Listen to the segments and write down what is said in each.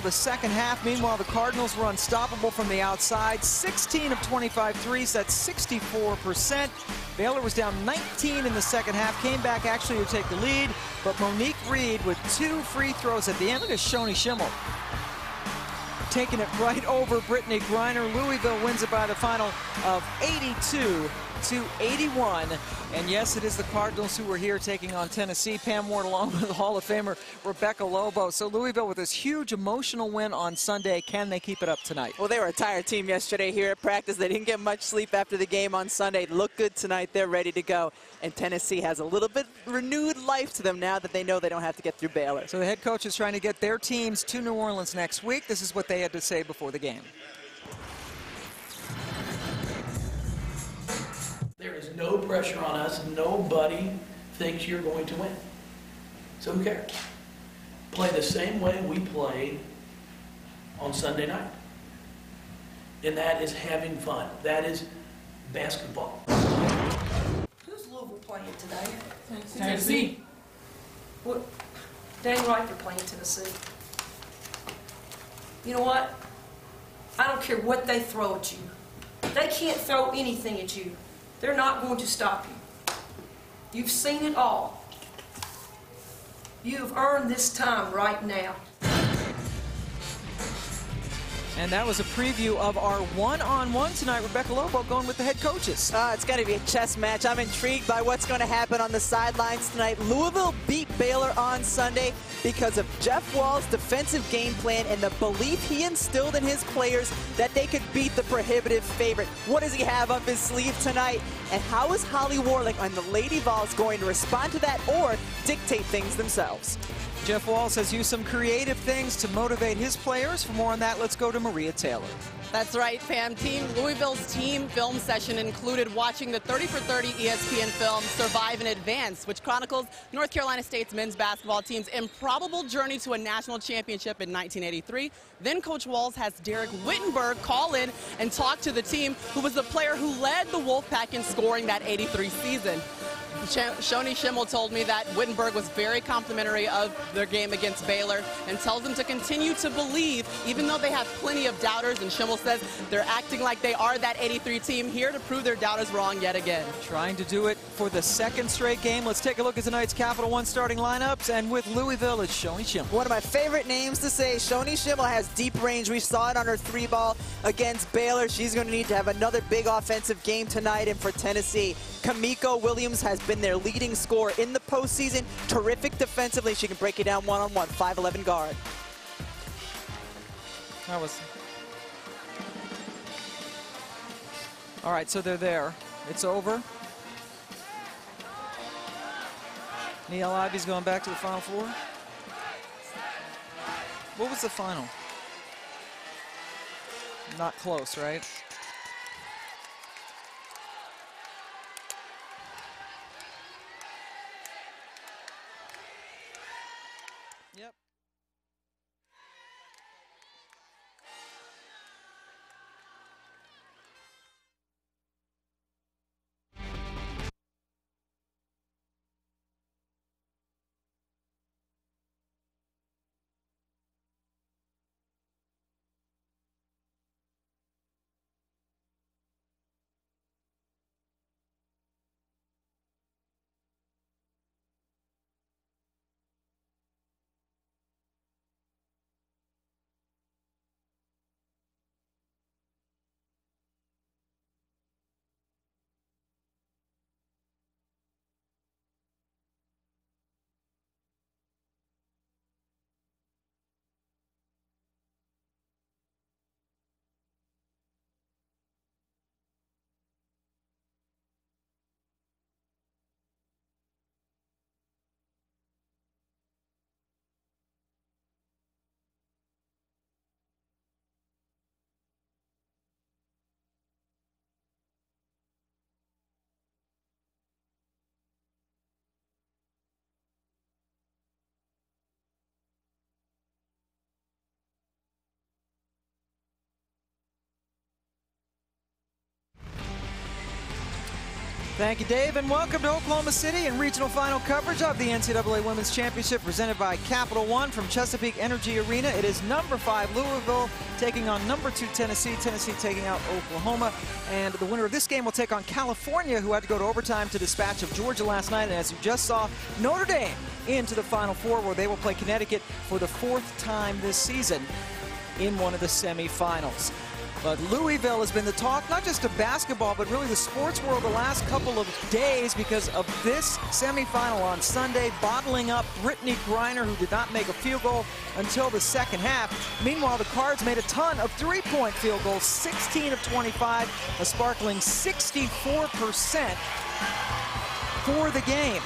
until the second half. Meanwhile, the Cardinals were unstoppable from the outside. 16 of 25 threes, that's 64%. Baylor was down 19 in the second half, came back actually to take the lead, but Monique Reed with two free throws at the end. Look at Shoni Schimmel taking it right over Brittney Griner. Louisville wins it by the final of 82 to 81. And yes, it is the Cardinals who are here taking on Tennessee. Pam Ward along with Hall of Famer Rebecca Lobo. So Louisville with this huge emotional win on Sunday. Can they keep it up tonight? Well, they were a tired team yesterday here at practice. They didn't get much sleep after the game on Sunday. Look good tonight. They're ready to go. And Tennessee has a little bit renewed life to them now that they know they don't have to get through Baylor. So the head coach is trying to get their teams to New Orleans next week. This is what they had to say before the game. There is no pressure on us. Nobody thinks you're going to win. So who cares? Play the same way we played on Sunday night. And that is having fun. That is basketball. Who's Louisville playing today? Tennessee. What? Dang right they're playing Tennessee. You know what? I don't care what they throw at you. They can't throw anything at you. They're not going to stop you. You've seen it all. You've earned this time right now. And that was a preview of our one-on-one tonight. Rebecca Lobo going with the head coaches. Uh, it's going to be a chess match. I'm intrigued by what's going to happen on the sidelines tonight. Louisville beat Baylor on Sunday because of Jeff Walz's defensive game plan and the belief he instilled in his players that they could beat the prohibitive favorite. What does he have up his sleeve tonight? And how is Holly Warlick and the Lady Vols going to respond to that or dictate things themselves? Jeff Walz has used some creative things to motivate his players. For more on that, let's go to Maria Taylor. That's right, Pam. Team Louisville's team film session included watching the 30 for 30 ESPN film Survive and Advance, which chronicles North Carolina State's men's basketball team's improbable journey to a national championship in 1983. Then Coach Walz has Derek Whittenburg call in and talk to the team, who was the player who led the Wolfpack in scoring that 83 season. Shoni Schimmel told me that Whittenburg was very complimentary of their game against Baylor and tells them to continue to believe, even though they have plenty of doubters. And Schimmel says they're acting like they are that 83 team here to prove their doubters wrong yet again. Trying to do it for the second straight game. Let's take a look at tonight's Capital One starting lineups. And with Louisville, it's Shoni Schimmel. One of my favorite names to say. Shoni Schimmel has deep range. We saw it on her three ball against Baylor. She's going to need to have another big offensive game tonight. And for Tennessee, Kamiko Williams has been their leading scorer in the postseason. Terrific defensively. She can break it down one-on-one, 5'11 guard. That was... All right, so they're there. It's over. Niele Ivey's going back to the Final Four. What was the final? Not close, right? Thank you, Dave, and welcome to Oklahoma City and regional final coverage of the NCAA Women's Championship presented by Capital One from Chesapeake Energy Arena. It is number five Louisville taking on number two Tennessee. Tennessee taking out Oklahoma. And the winner of this game will take on California, who had to go to overtime to dispatch of Georgia last night. And as you just saw, Notre Dame into the Final Four, where they will play Connecticut for the fourth time this season in one of the semifinals. But Louisville has been the talk, not just of basketball, but really the sports world the last couple of days because of this semifinal on Sunday, bottling up Brittney Griner, who did not make a field goal until the second half. Meanwhile, the Cards made a ton of three-point field goals, 16 of 25, a sparkling 64% for the game.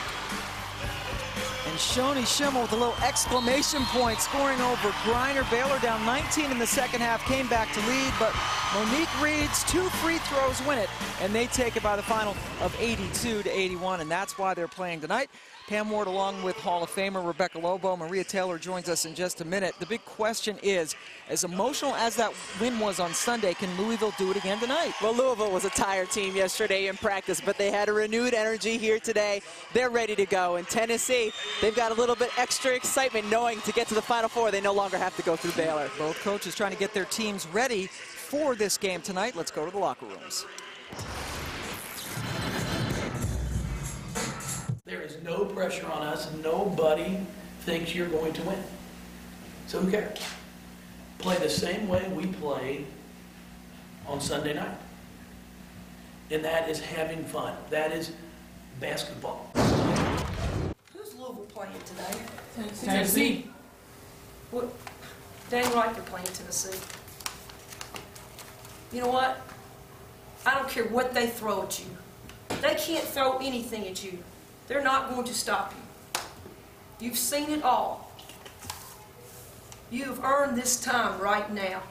And Shoni Schimmel with a little exclamation point scoring over Griner. Baylor down 19 in the second half, came back to lead, but Monique Reed's two free throws win it, and they take it by the final of 82 to 81, and that's why they're playing tonight. Pam Ward along with Hall of Famer Rebecca Lobo. Maria Taylor joins us in just a minute. The big question is, as emotional as that win was on Sunday, can Louisville do it again tonight? Well, Louisville was a tired team yesterday in practice, but they had a renewed energy here today. They're ready to go. In Tennessee, they've got a little bit extra excitement knowing to get to the Final Four, they no longer have to go through Baylor. Both coaches trying to get their teams ready for this game tonight. Let's go to the locker rooms. There is no pressure on us. Nobody thinks you're going to win. So who cares? Play the same way we played on Sunday night. And that is having fun. That is basketball. Who's Louisville playing today? Tennessee. What? Dang right they're playing Tennessee. You know what? I don't care what they throw at you. They can't throw anything at you. They're not going to stop you. You've seen it all. You've earned this time right now.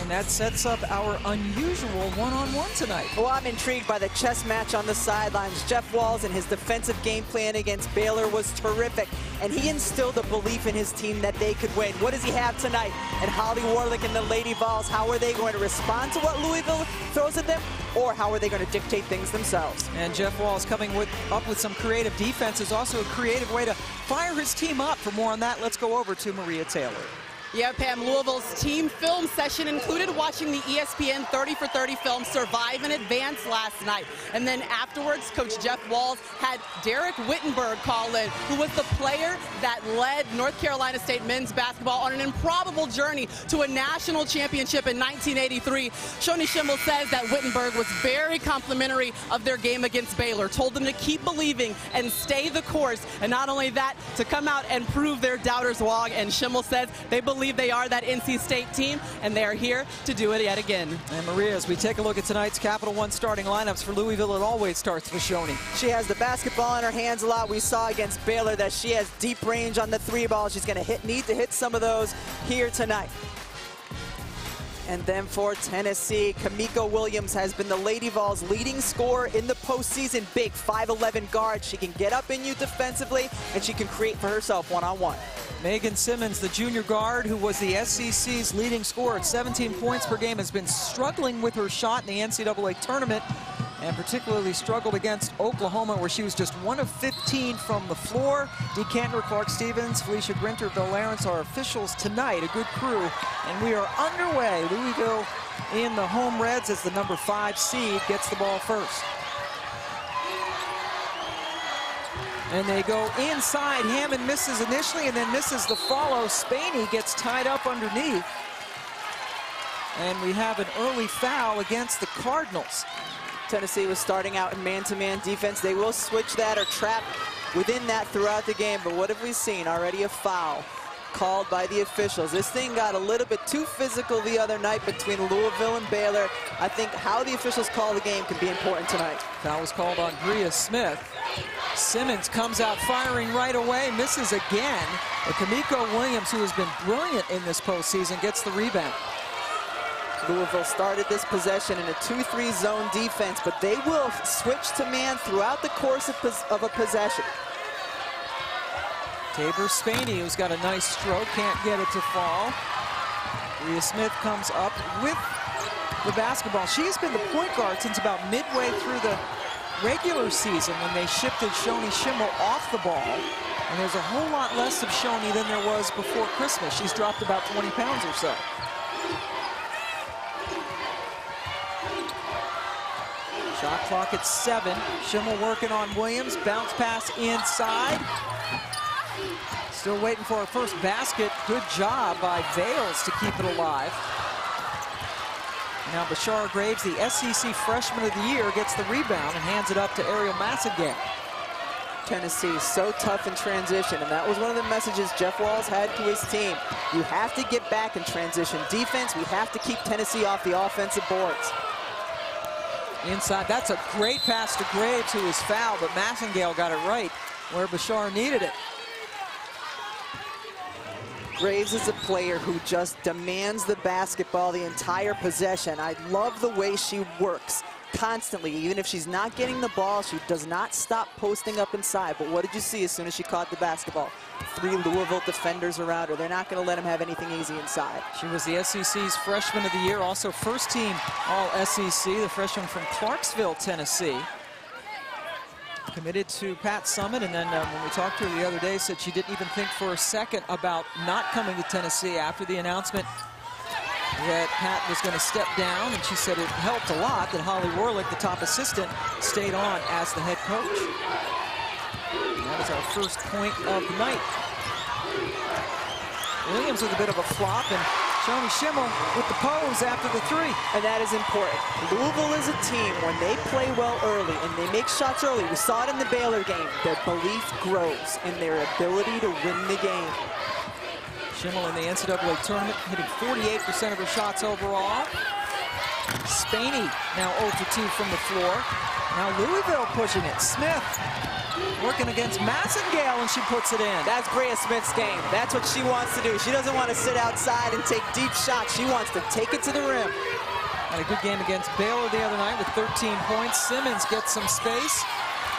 And that sets up our unusual one-on-one tonight. Well, I'm intrigued by the chess match on the sidelines. Jeff Walz and his defensive game plan against Baylor was terrific, and he instilled a belief in his team that they could win. What does he have tonight? And Holly Warlick and the Lady Vols, how are they going to respond to what Louisville throws at them, or how are they going to dictate things themselves? And Jeff Walz coming with, up with some creative defense is also a creative way to fire his team up. For more on that, let's go over to Maria Taylor. Yeah, Pam, Louisville's team film session included watching the ESPN 30 for 30 film Survive and Advance last night. And then afterwards, Coach Jeff Walz had Derek Whittenburg call in, who was the player that led North Carolina State men's basketball on an improbable journey to a national championship in 1983. Shoni Schimmel says that Whittenburg was very complimentary of their game against Baylor, told them to keep believing and stay the course. And not only that, to come out and prove their doubters wrong. And Schimmel says they believe they are that NC State team, and they are here to do it yet again. And Maria, as we take a look at tonight's Capital One starting lineups for Louisville, it always starts with Shoni. She has the basketball in her hands a lot. We saw against Baylor that she has deep range on the three ball. She's going to hit, need to hit some of those here tonight. And then for Tennessee, Kamiko Williams has been the Lady Vols' leading scorer in the postseason. Big 5'11 guard. She can get up in you defensively, and she can create for herself one-on-one. Megan Simmons, the junior guard who was the SEC's leading scorer at 17 points per game, has been struggling with her shot in the NCAA tournament and particularly struggled against Oklahoma where she was just one of 15 from the floor. Dee Kantner, Clark Stevens, Felicia Grinter, Bill Lawrence are officials tonight, a good crew. And we are underway. Louisville in the home Reds as the number five seed gets the ball first. And they go inside. Hammond misses initially and then misses the follow. Spani gets tied up underneath. And we have an early foul against the Cardinals. Tennessee was starting out in man-to-man defense. They will switch that or trap within that throughout the game. But what have we seen? Already a foul called by the officials. This thing got a little bit too physical the other night between Louisville and Baylor. I think how the officials call the game can be important tonight. Foul was called on Bria Smith. Simmons comes out firing right away, misses again. But Kamiko Williams, who has been brilliant in this postseason, gets the rebound. Louisville started this possession in a 2-3 zone defense, but they will switch to man throughout the course of, of a possession. Taber Spani, who's got a nice stroke, can't get it to fall. Rhea Smith comes up with the basketball. She's been the point guard since about midway through the regular season when they shifted Shoni Schimmel off the ball. And there's a whole lot less of Shoni than there was before Christmas. She's dropped about 20 pounds or so. Shot clock at seven. Schimmel working on Williams. Bounce pass inside. Still waiting for her first basket. Good job by Vails to keep it alive. Now Bashar Graves, the SEC Freshman of the Year, gets the rebound and hands it up to Ariel Massengale. Tennessee so tough in transition, and that was one of the messages Jeff Walz had to his team. You have to get back in transition defense. We have to keep Tennessee off the offensive boards. Inside, that's a great pass to Graves, who was fouled, but Massengale got it right where Bashar needed it. Graves is a player who just demands the basketball the entire possession. I love the way she works constantly. Even if she's not getting the ball, she does not stop posting up inside. But what did you see as soon as she caught the basketball? Three Louisville defenders around her. They're not going to let them have anything easy inside. She was the SEC's Freshman of the Year, also first team All-SEC, the freshman from Clarksville, Tennessee. Committed to Pat Summitt, and then um, when we talked to her the other day, said she didn't even think for a second about not coming to Tennessee after the announcement that Pat was going to step down, and she said it helped a lot that Holly Warlick, the top assistant, stayed on as the head coach. And that was our first point of the night. Williams with a bit of a flop, and Shoni Schimmel with the pose after the three. And that is important. Louisville is a team, when they play well early and they make shots early, we saw it in the Baylor game, their belief grows in their ability to win the game. Schimmel in the NCAA tournament, hitting 48% of her shots overall. Spani now 0 for 2 from the floor. Now Louisville pushing it. Smith working against Massengale, and she puts it in. That's Bria Smith's game. That's what she wants to do. She doesn't want to sit outside and take deep shots. She wants to take it to the rim. Had a good game against Baylor the other night with 13 points. Simmons gets some space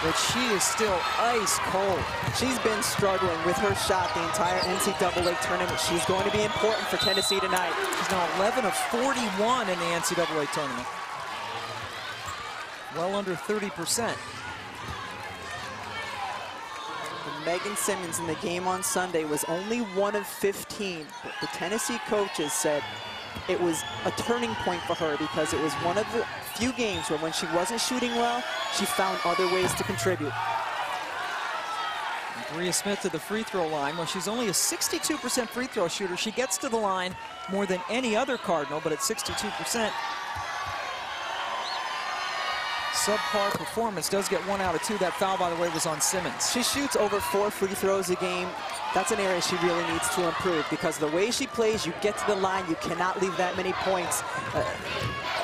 but she is still ice cold. She's been struggling with her shot the entire NCAA tournament. She's going to be important for Tennessee tonight. She's now 11 of 41 in the NCAA tournament. Well under 30%. Megan Simmons in the game on Sunday was only one of 15. But the Tennessee coaches said it was a turning point for her because it was one of the few games where when she wasn't shooting well, she found other ways to contribute. Bria Smith to the free throw line. Well, she's only a 62% free throw shooter. She gets to the line more than any other Cardinal, but at 62%, subpar performance. Does get one out of two. That foul, by the way, was on Simmons. She shoots over four free throws a game. That's an area she really needs to improve because the way she plays, you get to the line, you cannot leave that many points uh,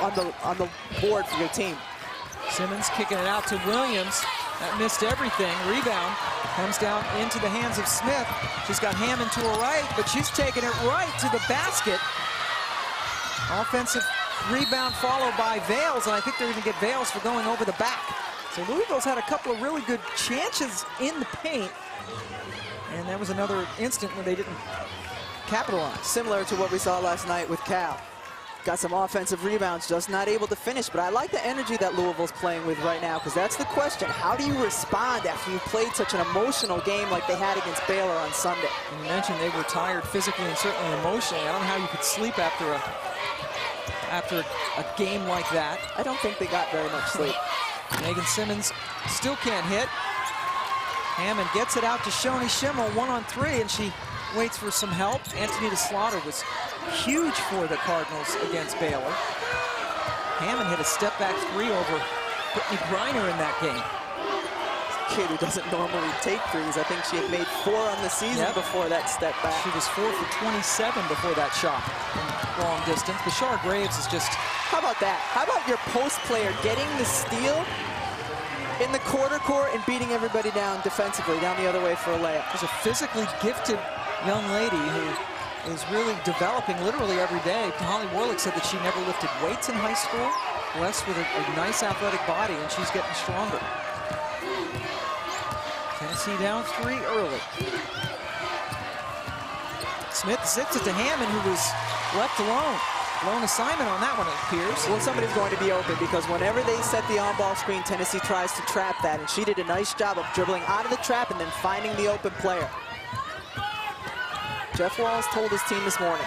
on the on the board for your team. Simmons kicking it out to Williams. That missed everything. Rebound comes down into the hands of Smith. She's got Hammond to her right, but she's taking it right to the basket. Offensive rebound followed by Vails, and I think they're going to get Vails for going over the back. So Louisville's had a couple of really good chances in the paint, and that was another instant where they didn't capitalize. Similar to what we saw last night with Cal. Got some offensive rebounds, just not able to finish. But I like the energy that Louisville's playing with right now because that's the question. How do you respond after you played such an emotional game like they had against Baylor on Sunday? And you mentioned they were tired physically and certainly emotionally. I don't know how you could sleep after a after a game like that. I don't think they got very much sleep. Megan Simmons still can't hit. Hammond gets it out to Shoni Schimmel, one on three, and she waits for some help. Antonita Slaughter was huge for the Cardinals against Baylor. Hammond hit a step back three over Brittney Griner in that game. Kid who doesn't normally take threes. I think she had made four on the season yep. before that step back. She was four for 27 before that shot long distance. Bashar Graves is just... How about that? How about your post player getting the steal in the quarter court and beating everybody down defensively, down the other way for a layup. There's a physically gifted young lady who is really developing literally every day. Holly Warlick said that she never lifted weights in high school, blessed with a, a nice athletic body, and she's getting stronger. Tennessee down three early. Smith zips it to Hammond, who was left alone. Lone assignment on that one, it appears. Well, somebody's going to be open because whenever they set the on-ball screen, Tennessee tries to trap that, and she did a nice job of dribbling out of the trap and then finding the open player. Jeff Walz told his team this morning,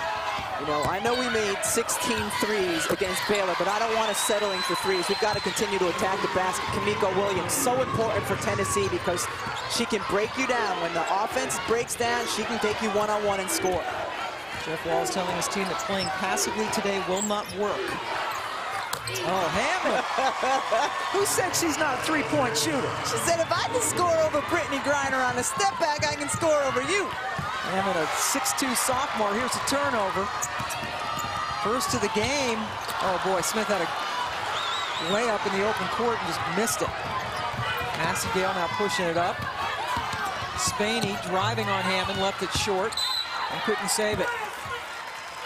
you know, I know we made 16 threes against Baylor, but I don't want us settling for threes. We've got to continue to attack the basket. Kamiko Williams, so important for Tennessee because she can break you down. When the offense breaks down, she can take you one-on-one -on -one and score. Jeff Walz telling his team that playing passively today will not work. Oh, Hammond. Who said she's not a three-point shooter? She said, if I can score over Brittney Griner on a step back, I can score over you. Hammond, a 6'2 sophomore. Here's a turnover. First of the game. Oh, boy, Smith had a layup in the open court and just missed it. Gale now pushing it up. Spani driving on Hammond, left it short, and couldn't save it.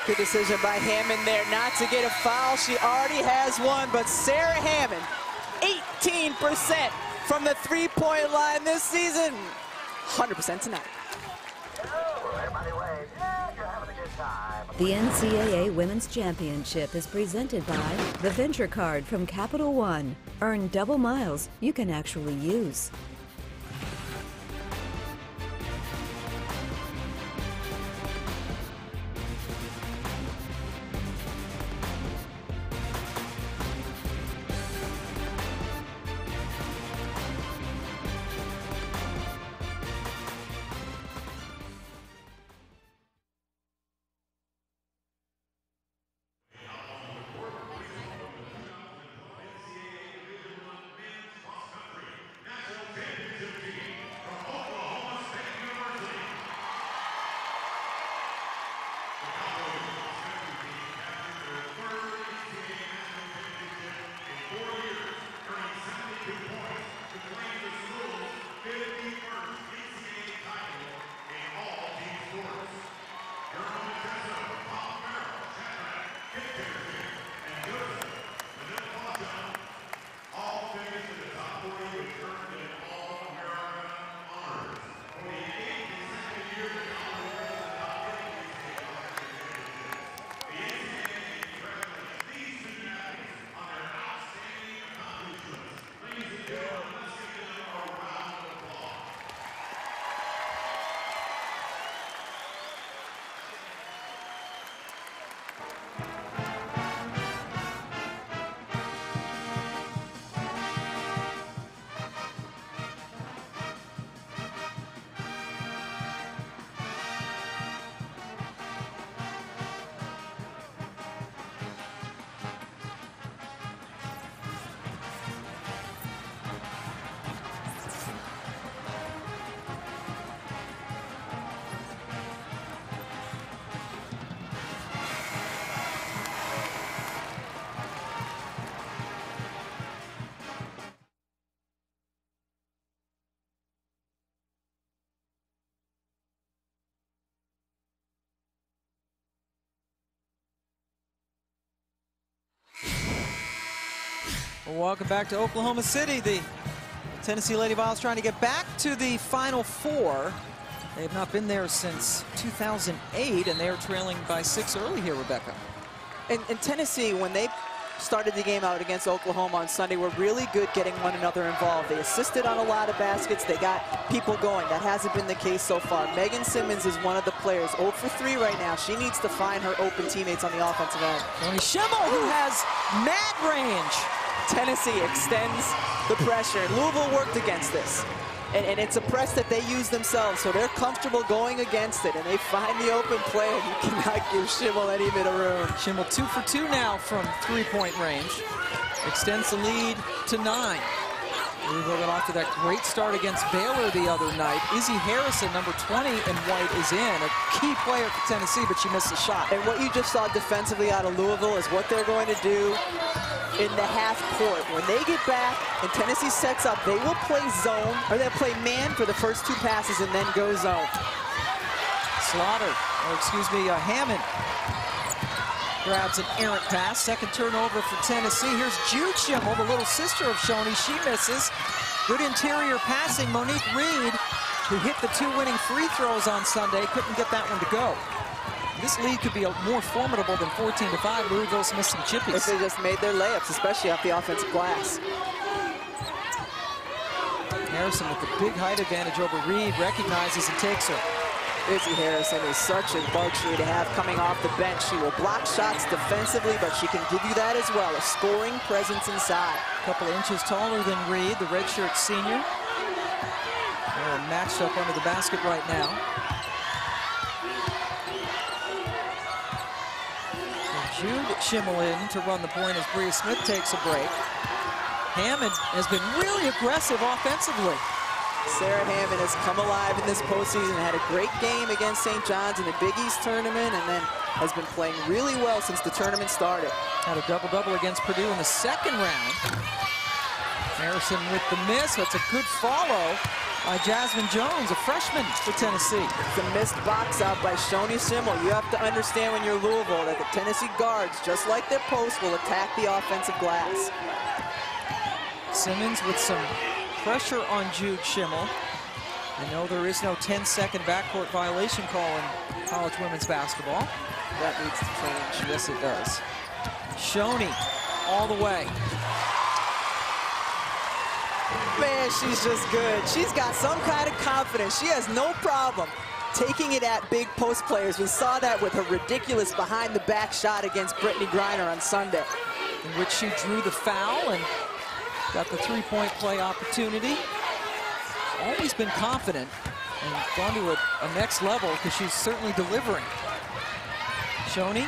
Good decision by Hammond there not to get a foul. She already has one, but Sara Hammond, 18% from the three-point line this season. 100% tonight. The NCAA Women's Championship is presented by the Venture Card from Capital One. Earn double miles you can actually use. Well, welcome back to Oklahoma City. The Tennessee Lady Vols trying to get back to the Final Four. They have not been there since 2008, and they are trailing by six early here, Rebecca. And, and Tennessee, when they started the game out against Oklahoma on Sunday were really good getting one another involved. They assisted on a lot of baskets. They got people going. That hasn't been the case so far. Megan Simmons is one of the players. 0 for 3 right now. She needs to find her open teammates on the offensive end. Shoni Schimmel, who has mad range. Tennessee extends the pressure. Louisville worked against this. And, and, it's a press that they use themselves, so they're comfortable going against it, and they find the open play, and you cannot give Schimmel any bit of room. Schimmel two for two now from three-point range. Extends the lead to nine. Louisville got off to that great start against Baylor the other night. Izzy Harrison, number 20 and white, is in. A key player for Tennessee, but she missed a shot. And what you just saw defensively out of Louisville is what they're going to do in the half court. When they get back and Tennessee sets up, they will play zone, or they'll play man for the first two passes and then go zone. Slaughter, or excuse me, uh, Hammond grabs an errant pass. Second turnover for Tennessee. Here's Jude the little sister of Shoni. She misses. Good interior passing. Monique Reed, who hit the two winning free throws on Sunday, couldn't get that one to go. This lead could be more formidable than 14 to 5. Louisville's missed some chippies. If they just made their layups, especially off the offensive glass. Harrison with the big height advantage over Reed recognizes and takes her. Izzy Harrison is such a luxury to have coming off the bench. She will block shots defensively, but she can give you that as well, a scoring presence inside. A couple inches taller than Reed, the redshirt senior. They're matched up under the basket right now. Jude Schimmel in to run the point as Bria Smith takes a break. Hammond has been really aggressive offensively. Sara Hammond has come alive in this postseason, had a great game against St. John's in the Big East tournament, and then has been playing really well since the tournament started. Had a double-double against Purdue in the second round. Harrison with the miss. That's a good follow by Jasmine Jones, a freshman for Tennessee. It's a missed box out by Shoni Schimmel. You have to understand when you're Louisville that the Tennessee guards, just like their post, will attack the offensive glass. Simmons with some pressure on Jude Schimmel. I know there is no 10-second backcourt violation call in college women's basketball. That needs to change. Yes, it does. Shoni all the way. Man, she's just good. She's got some kind of confidence. She has no problem taking it at big post players. We saw that with her ridiculous behind-the-back shot against Brittney Griner on Sunday. In which she drew the foul and got the three-point play opportunity. Always been confident and gone to a, a next level because she's certainly delivering. Shoni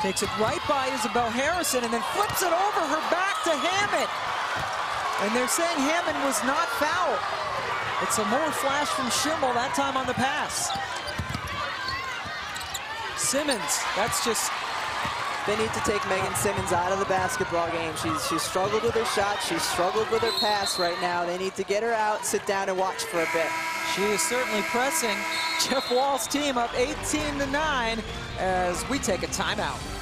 takes it right by Isabelle Harrison and then flips it over her back to Hammond. And they're saying Hammond was not fouled. It's a more flash from Schimmel, that time on the pass. Simmons, that's just they need to take Megan Simmons out of the basketball game. She's, she's struggled with her shot. She's struggled with her pass right now. They need to get her out, sit down, and watch for a bit. She is certainly pressing Jeff Walz's team up 18 to 9 as we take a timeout.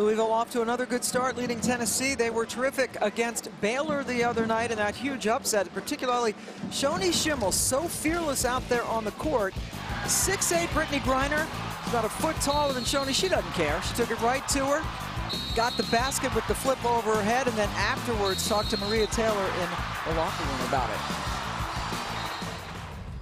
Louisville off to another good start, leading Tennessee. They were terrific against Baylor the other night in that huge upset, particularly Shoni Schimmel, so fearless out there on the court. 6'8 Brittney Griner, about a foot taller than Shoni. She doesn't care. She took it right to her, got the basket with the flip over her head, and then afterwards talked to Maria Taylor in the locker room about it.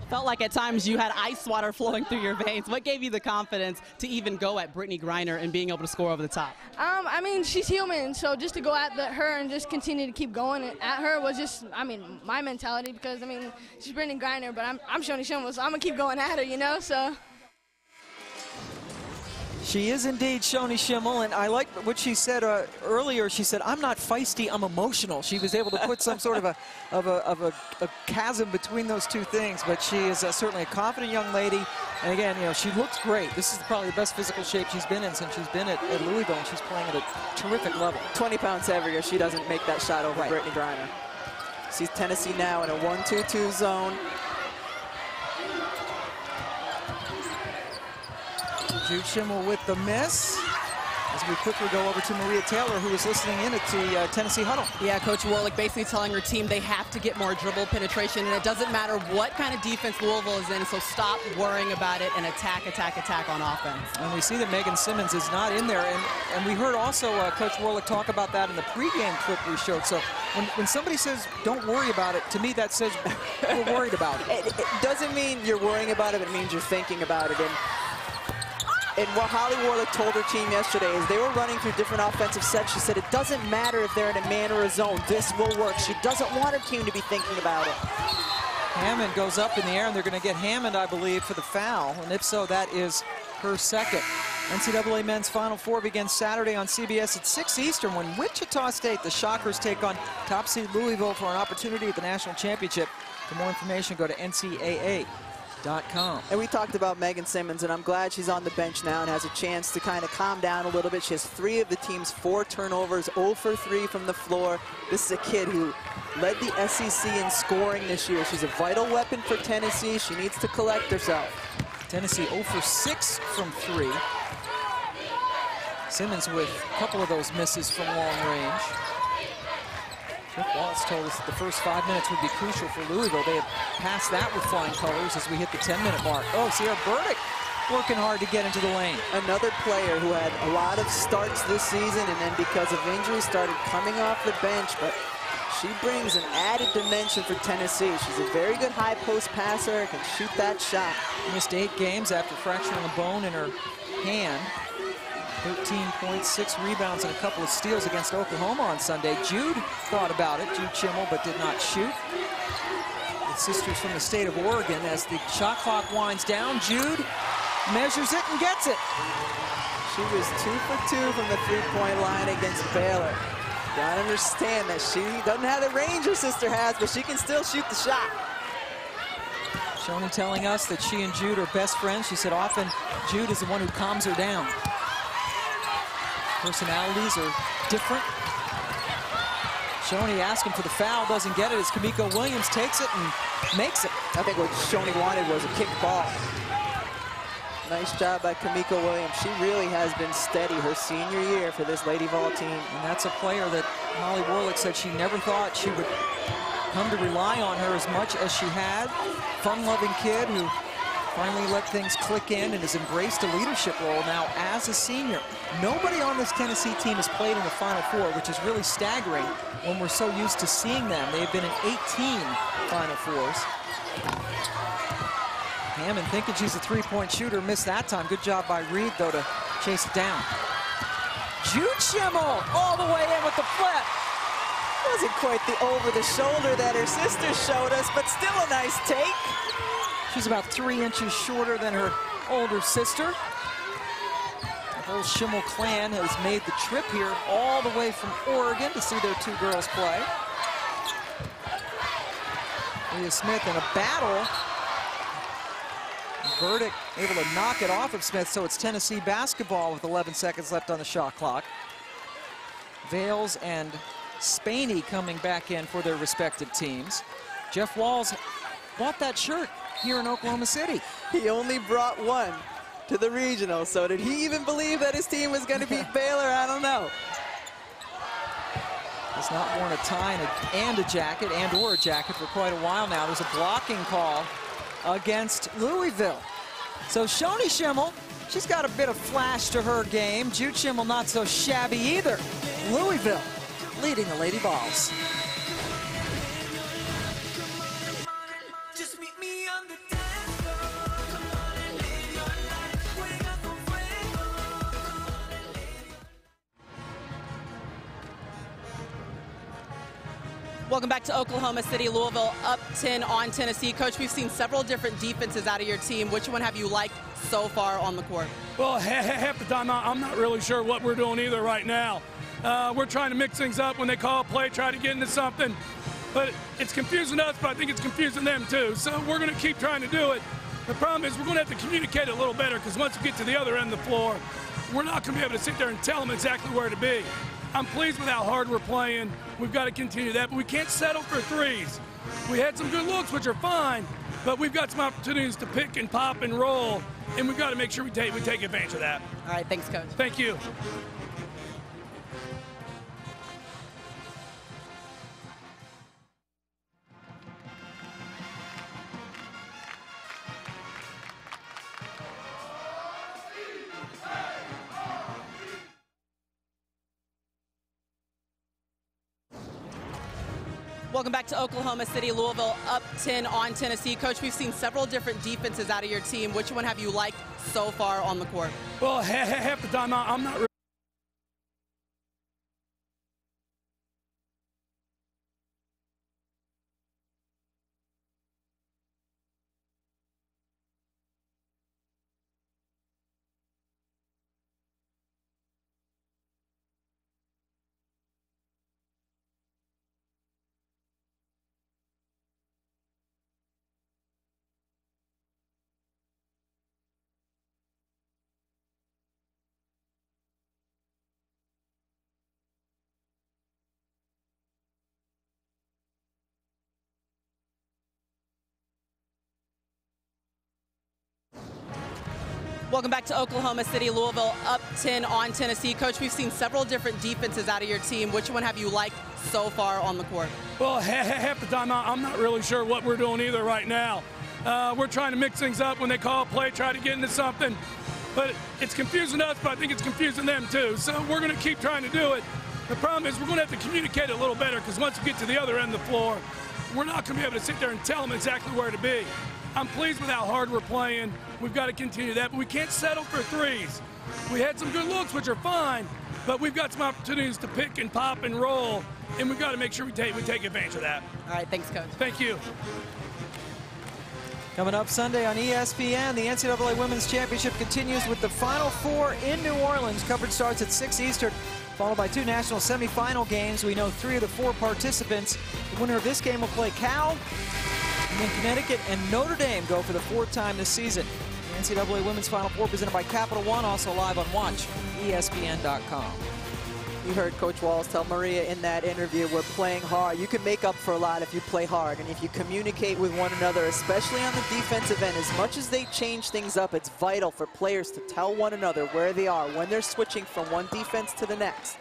Felt like at times you had ice water flowing through your veins. What gave you the confidence to even go at Brittney Griner and being able to score over the top? Um, I mean, she's human, so just to go at the, her and just continue to keep going at her was just, I mean, my mentality because, I mean, she's Brittney Griner, but I'm, I'm Shoni Schimmel, so I'm going to keep going at her, you know, so. She is indeed Shoni Schimmel, and I like what she said uh, earlier. She said, "I'm not feisty, I'm emotional." She was able to put some sort of a of a of a, a chasm between those two things. But she is uh, certainly a confident young lady, and again, you know, she looks great. This is probably the best physical shape she's been in since she's been at, at Louisville, and she's playing at a terrific level. 20 pounds heavier, she doesn't make that shot over Right. Brittney Griner. Sees Tennessee now in a 1-2-2 zone. Jude Schimmel with the miss. As we quickly go over to Maria Taylor, who is listening in at the uh, Tennessee huddle. Yeah, Coach Warlick basically telling her team they have to get more dribble penetration, and it doesn't matter what kind of defense Louisville is in, so stop worrying about it and attack, attack, attack on offense. And we see that Megan Simmons is not in there. And, and we heard also uh, Coach Warlick talk about that in the pregame clip we showed. So when, when somebody says, don't worry about it, to me that says we're worried about it. It, it doesn't mean you're worrying about it, it means you're thinking about it. And, and what Holly Warlick told her team yesterday is they were running through different offensive sets. She said it doesn't matter if they're in a man or a zone. This will work. She doesn't want her team to be thinking about it. Hammond goes up in the air, and they're going to get Hammond, I believe, for the foul. And if so, that is her second. NCAA Men's Final Four begins Saturday on CBS at 6 Eastern when Wichita State, the Shockers, take on top seed Louisville for an opportunity at the national championship. For more information, go to ncaa.com. And we talked about Megan Simmons, and I'm glad she's on the bench now and has a chance to kind of calm down a little bit. She has three of the team's four turnovers, 0 for 3 from the floor. This is a kid who led the SEC in scoring this year. She's a vital weapon for Tennessee. She needs to collect herself. Tennessee 0 for 6 from 3. Simmons with a couple of those misses from long range. Chip Walz told us that the first five minutes would be crucial for Louisville. They have passed that with flying colors as we hit the 10-minute mark. Oh, Cierra Burdick working hard to get into the lane. Another player who had a lot of starts this season and then because of injury started coming off the bench, but she brings an added dimension for Tennessee. She's a very good high post passer, can shoot that shot. Missed eight games after fracturing a bone in her hand. 13 points, six rebounds, and a couple of steals against Oklahoma on Sunday. Jude thought about it, Jude Schimmel, but did not shoot. The sisters from the state of Oregon as the shot clock winds down. Jude measures it and gets it. She was two for two from the three-point line against Baylor. Gotta understand that she doesn't have the range her sister has, but she can still shoot the shot. Shoni telling us that she and Jude are best friends. She said often Jude is the one who calms her down. Personalities are different. Shoni asking for the foul, doesn't get it as Kamiko Williams takes it and makes it. I think what Shoni wanted was a kick ball. Nice job by Kamiko Williams. She really has been steady her senior year for this Lady Vol team. And that's a player that Holly Warlick said she never thought she would come to rely on her as much as she had. Fun-loving kid who finally let things click in and has embraced a leadership role now as a senior. Nobody on this Tennessee team has played in the Final Four, which is really staggering when we're so used to seeing them. They've been in 18 Final Fours. Hammond thinking she's a three-point shooter, missed that time. Good job by Reed, though, to chase it down. Jude Schimmel all the way in with the flip. Wasn't quite the over the shoulder that her sister showed us, but still a nice take. She's about three inches shorter than her older sister. The whole Schimmel clan has made the trip here all the way from Oregon to see their two girls play. Leah Smith in a battle. Burdick able to knock it off of Smith, so it's Tennessee basketball with 11 seconds left on the shot clock. Vails and Spani coming back in for their respective teams. Jeff Walz bought that shirt here in Oklahoma City. He only brought one to the regional, so did he even believe that his team was going to beat Baylor? I don't know. Has not worn a tie and a, and a jacket and or a jacket for quite a while now. There's a blocking call against Louisville. So Shoni Schimmel, she's got a bit of flash to her game. Jude Schimmel not so shabby either. Louisville leading the Lady Vols. Welcome back to Oklahoma City. Louisville up 10 on Tennessee. Coach, we've seen several different defenses out of your team. Which one have you liked so far on the court? Well, half the time I'm not really sure what we're doing either right now. Uh, we're trying to mix things up when they call a play, try to get into something. But it's confusing us, but I think it's confusing them too. So we're going to keep trying to do it. The problem is we're going to have to communicate a little better because once we get to the other end of the floor, we're not going to be able to sit there and tell them exactly where to be. I'm pleased with how hard we're playing. We've got to continue that, but we can't settle for threes. We had some good looks, which are fine, but we've got some opportunities to pick and pop and roll, and we've got to make sure we take, we take advantage of that. All right, thanks, Coach. Thank you. Welcome back to Oklahoma City. Louisville up 10 on Tennessee. Coach, we've seen several different defenses out of your team. Which one have you liked so far on the court? Well, half the time I'm not Welcome back to Oklahoma City. Louisville up 10 on Tennessee. Coach, we've seen several different defenses out of your team. Which one have you liked so far on the court? Well, half the time I'm not really sure what we're doing either right now. Uh, we're trying to mix things up when they call a play, try to get into something. But it's confusing us, but I think it's confusing them too. So we're going to keep trying to do it. The problem is we're going to have to communicate a little better because once we get to the other end of the floor, we're not going to be able to sit there and tell them exactly where to be. I'm pleased with how hard we're playing. We've got to continue that, but we can't settle for threes. We had some good looks, which are fine, but we've got some opportunities to pick and pop and roll, and we've got to make sure we take, we take advantage of that. All right, thanks, Coach. Thank you. Coming up Sunday on ESPN, the NCAA Women's Championship continues with the Final Four in New Orleans. Coverage starts at 6 Eastern, followed by two national semifinal games. We know three of the four participants. The winner of this game will play Cal, and then Connecticut and Notre Dame go for the fourth time this season. NCAA Women's Final Four presented by Capital One, also live on Watch, ESPN.com. You heard Coach Walz tell Maria in that interview, we're playing hard. You can make up for a lot if you play hard and if you communicate with one another, especially on the defensive end. As much as they change things up, it's vital for players to tell one another where they are when they're switching from one defense to the next.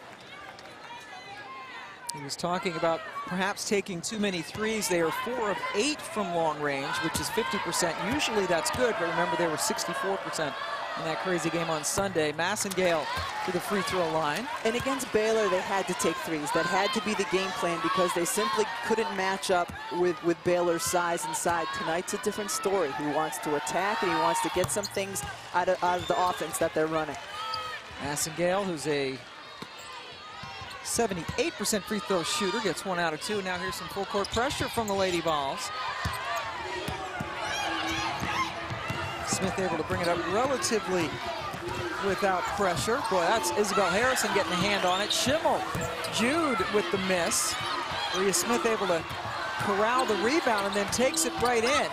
He was talking about perhaps taking too many threes. They are four of eight from long range, which is 50%. Usually that's good, but remember they were 64% in that crazy game on Sunday. Massengale to the free throw line. And against Baylor, they had to take threes. That had to be the game plan because they simply couldn't match up with, with Baylor's size inside. Tonight's a different story. He wants to attack and he wants to get some things out of, out of the offense that they're running. Massengale, who's a 78% free throw shooter, gets one out of two. Now here's some full court pressure from the Lady Vols. Smith able to bring it up relatively without pressure. Boy, that's Isabelle Harrison getting a hand on it. Schimmel, Jude with the miss. Bria Smith able to corral the rebound and then takes it right in.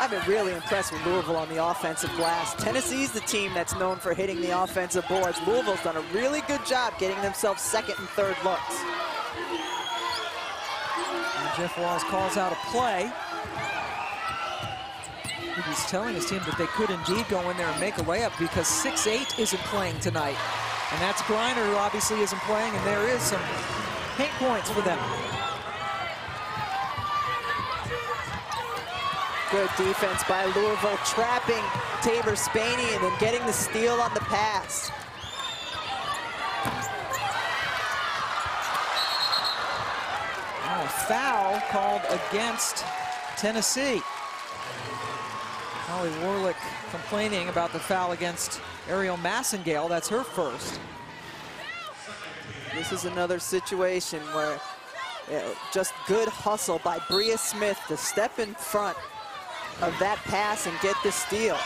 I've been really impressed with Louisville on the offensive glass. Tennessee's the team that's known for hitting the offensive boards. Louisville's done a really good job getting themselves second and third looks. And Jeff Walz calls out a play. He's telling his team that they could indeed go in there and make a layup because 6'8 isn't playing tonight. And that's Griner who obviously isn't playing, and there is some paint points for them. Good defense by Louisville, trapping Taber Spani and then getting the steal on the pass. Oh, foul called against Tennessee. Holly Warlick complaining about the foul against Ariel Massengale. That's her first. This is another situation where Yeah, just good hustle by Bria Smith to step in front of that pass and get the steal.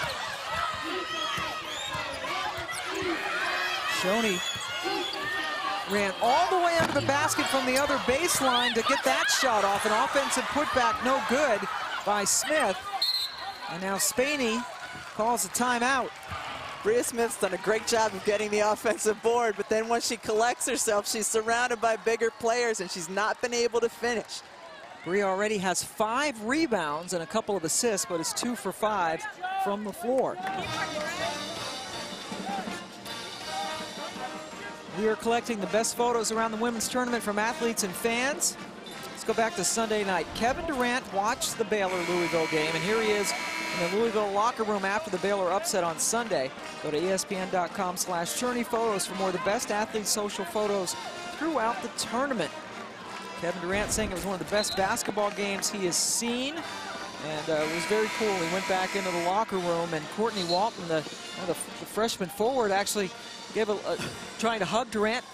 Shoni ran all the way under the basket from the other baseline to get that shot off. An offensive putback, no good by Smith. And now Spani calls a timeout. Bria Smith's done a great job of getting the offensive board, but then once she collects herself, she's surrounded by bigger players, and she's not been able to finish. Bria already has five rebounds and a couple of assists, but is two for five from the floor. We are collecting the best photos around the women's tournament from athletes and fans. Let's go back to Sunday night. Kevin Durant watched the Baylor-Louisville game, and here he is in the Louisville locker room after the Baylor upset on Sunday. Go to espn.com slash photos for more of the best athlete social photos throughout the tournament. Kevin Durant saying it was one of the best basketball games he has seen. And uh, it was very cool. He went back into the locker room, and Courtney Walton, the, the, the freshman forward, actually gave a, a, trying to hug Durant,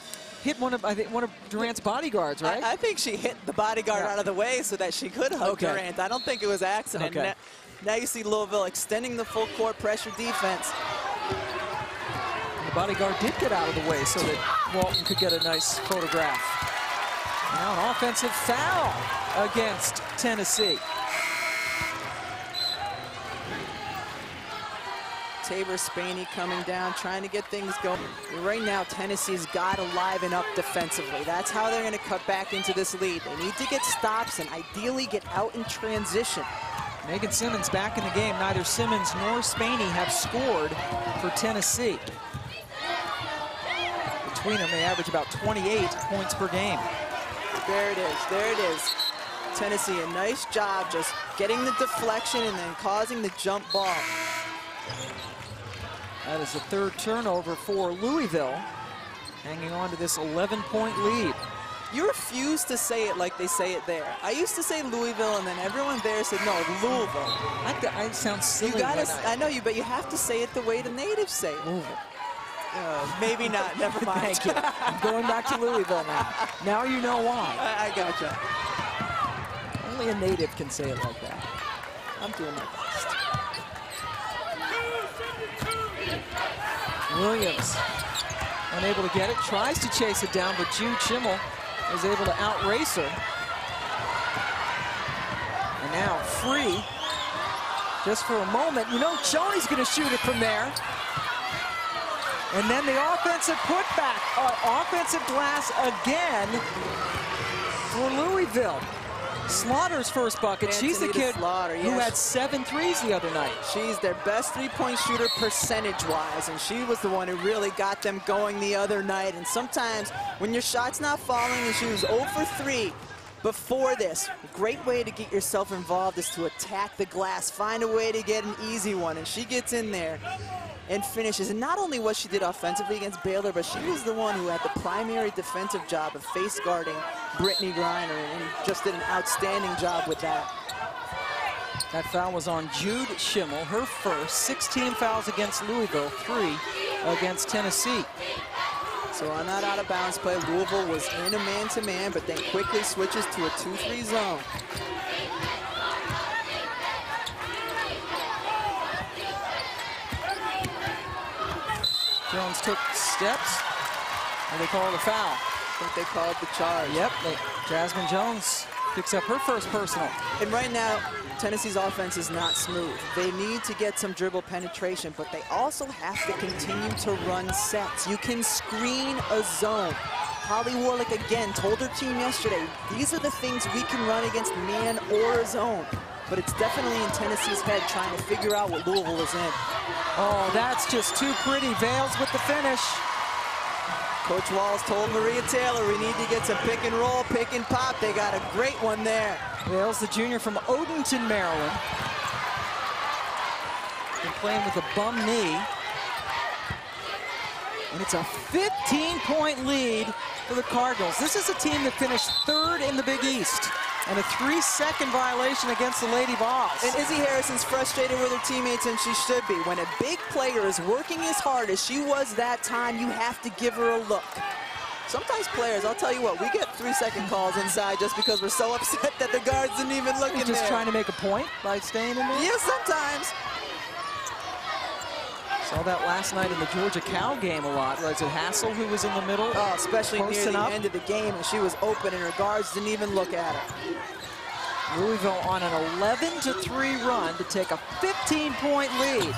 hit one of I think one of Durant's bodyguards, right? I, I think she hit the bodyguard yeah. out of the way so that she could hug okay. Durant. I don't think it was accident. Okay. Now, now you see Louisville extending the full court pressure defense. The bodyguard did get out of the way so that Walton could get a nice photograph. Now an offensive foul against Tennessee. Taber Spani coming down, trying to get things going. Right now, Tennessee's got to liven up defensively. That's how they're going to cut back into this lead. They need to get stops and ideally get out in transition. Megan Simmons back in the game. Neither Simmons nor Spani have scored for Tennessee. Between them, they average about 28 points per game. There it is. There it is. Tennessee, a nice job just getting the deflection and then causing the jump ball. That is the third turnover for Louisville, hanging on to this 11-point lead. You refuse to say it like they say it there. I used to say Louisville, and then everyone there said, no, Louisville. I, I sound silly. You gotta, I, I know you, but you have to say it the way the natives say it. Louisville. Uh, maybe not. Never mind. Thank you. I'm going back to Louisville now. Now you know why. I, I gotcha. Only a native can say it like that. I'm doing my best. Williams unable to get it, tries to chase it down, but Jude Schimmel is able to outrace her. And now free, just for a moment. You know Johnny's going to shoot it from there. And then the offensive putback, uh, offensive glass again for Louisville. Slaughter's first bucket. She's the kid Slaughter, yes. who had seven threes the other night. She's their best three-point shooter percentage-wise, and she was the one who really got them going the other night. And sometimes when your shot's not falling and she was 0 for 3 before this, a great way to get yourself involved is to attack the glass, find a way to get an easy one, and she gets in there and finishes. And not only what she did offensively against Baylor, but she was the one who had the primary defensive job of face guarding Brittney Griner and just did an outstanding job with that. That foul was on Jude Schimmel, her first. 16 fouls against Louisville, three against Tennessee. So on that out-of-bounds play, Louisville was in a man-to-man, -man, but then quickly switches to a 2-3 zone. Jones took steps, and they called a foul. I think they called the charge. Yep, they, Jazmine Jones picks up her first personal. And right now, Tennessee's offense is not smooth. They need to get some dribble penetration, but they also have to continue to run sets. You can screen a zone. Holly Warlick again told her team yesterday, these are the things we can run against man or zone. But it's definitely in Tennessee's head trying to figure out what Louisville is in. Oh, that's just too pretty. Vails with the finish. Coach Walz told Maria Taylor we need to get some pick and roll, pick and pop. They got a great one there. Vails, the junior from Odenton, Maryland. Been playing with a bum knee. And it's a 15-point lead for the Cardinals. This is a team that finished third in the Big East and a three-second violation against the Lady Vols. And Izzy Harrison's frustrated with her teammates, and she should be. When a big player is working as hard as she was that time, you have to give her a look. Sometimes players, I'll tell you what, we get three-second calls inside just because we're so upset that the guards didn't even look in just there. trying to make a point by staying in there. Yeah, sometimes. Saw that last night in the Georgia Cal game a lot. Was it Hassel who was in the middle? Oh, especially near the up? end of the game, and she was open, and her guards didn't even look at her. Louisville on an 11 to 3 run to take a 15 point lead.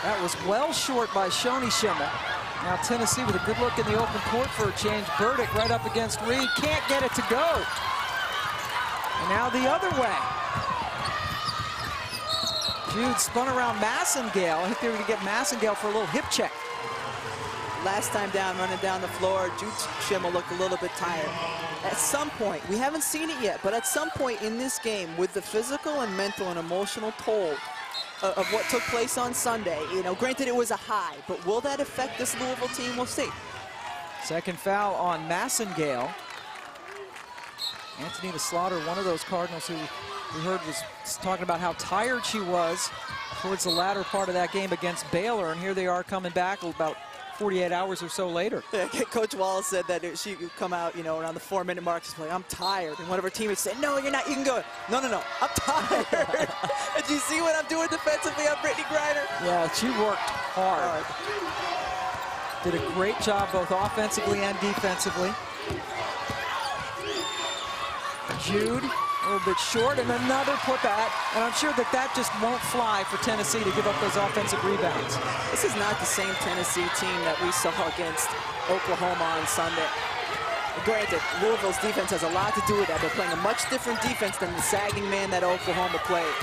That was well short by Shoni Schimmel. Now Tennessee with a good look in the open court for a change. Burdick right up against Reed. Can't get it to go. And now the other way. Jude spun around Massengale. I think they were going to get Massengale for a little hip check. Last time down, running down the floor, Jude Schimmel looked a little bit tired. At some point, we haven't seen it yet, but at some point in this game, with the physical and mental and emotional toll of, of what took place on Sunday, you know, granted it was a high, but will that affect this Louisville team? We'll see. Second foul on Massengale. Antonita Slaughter, one of those Cardinals who we heard was talking about how tired she was towards the latter part of that game against Baylor, and here they are coming back about 48 hours or so later. Yeah, Coach Wallace said that it- she would come out, you know, around the four-minute mark, she's like, I'm tired. And one of her teammates said, no, you're not, you can go. No, no, no, I'm tired. and you see what I'm doing defensively on Brittney Griner? Yeah, she worked hard. Did a great job both offensively and defensively. Jude, little bit short, and another putback. And I'm sure that that just won't fly for Tennessee to give up those offensive rebounds. This is not the same Tennessee team that we saw against Oklahoma on Sunday. Granted, Louisville's defense has a lot to do with that. They're playing a much different defense than the sagging man that Oklahoma played.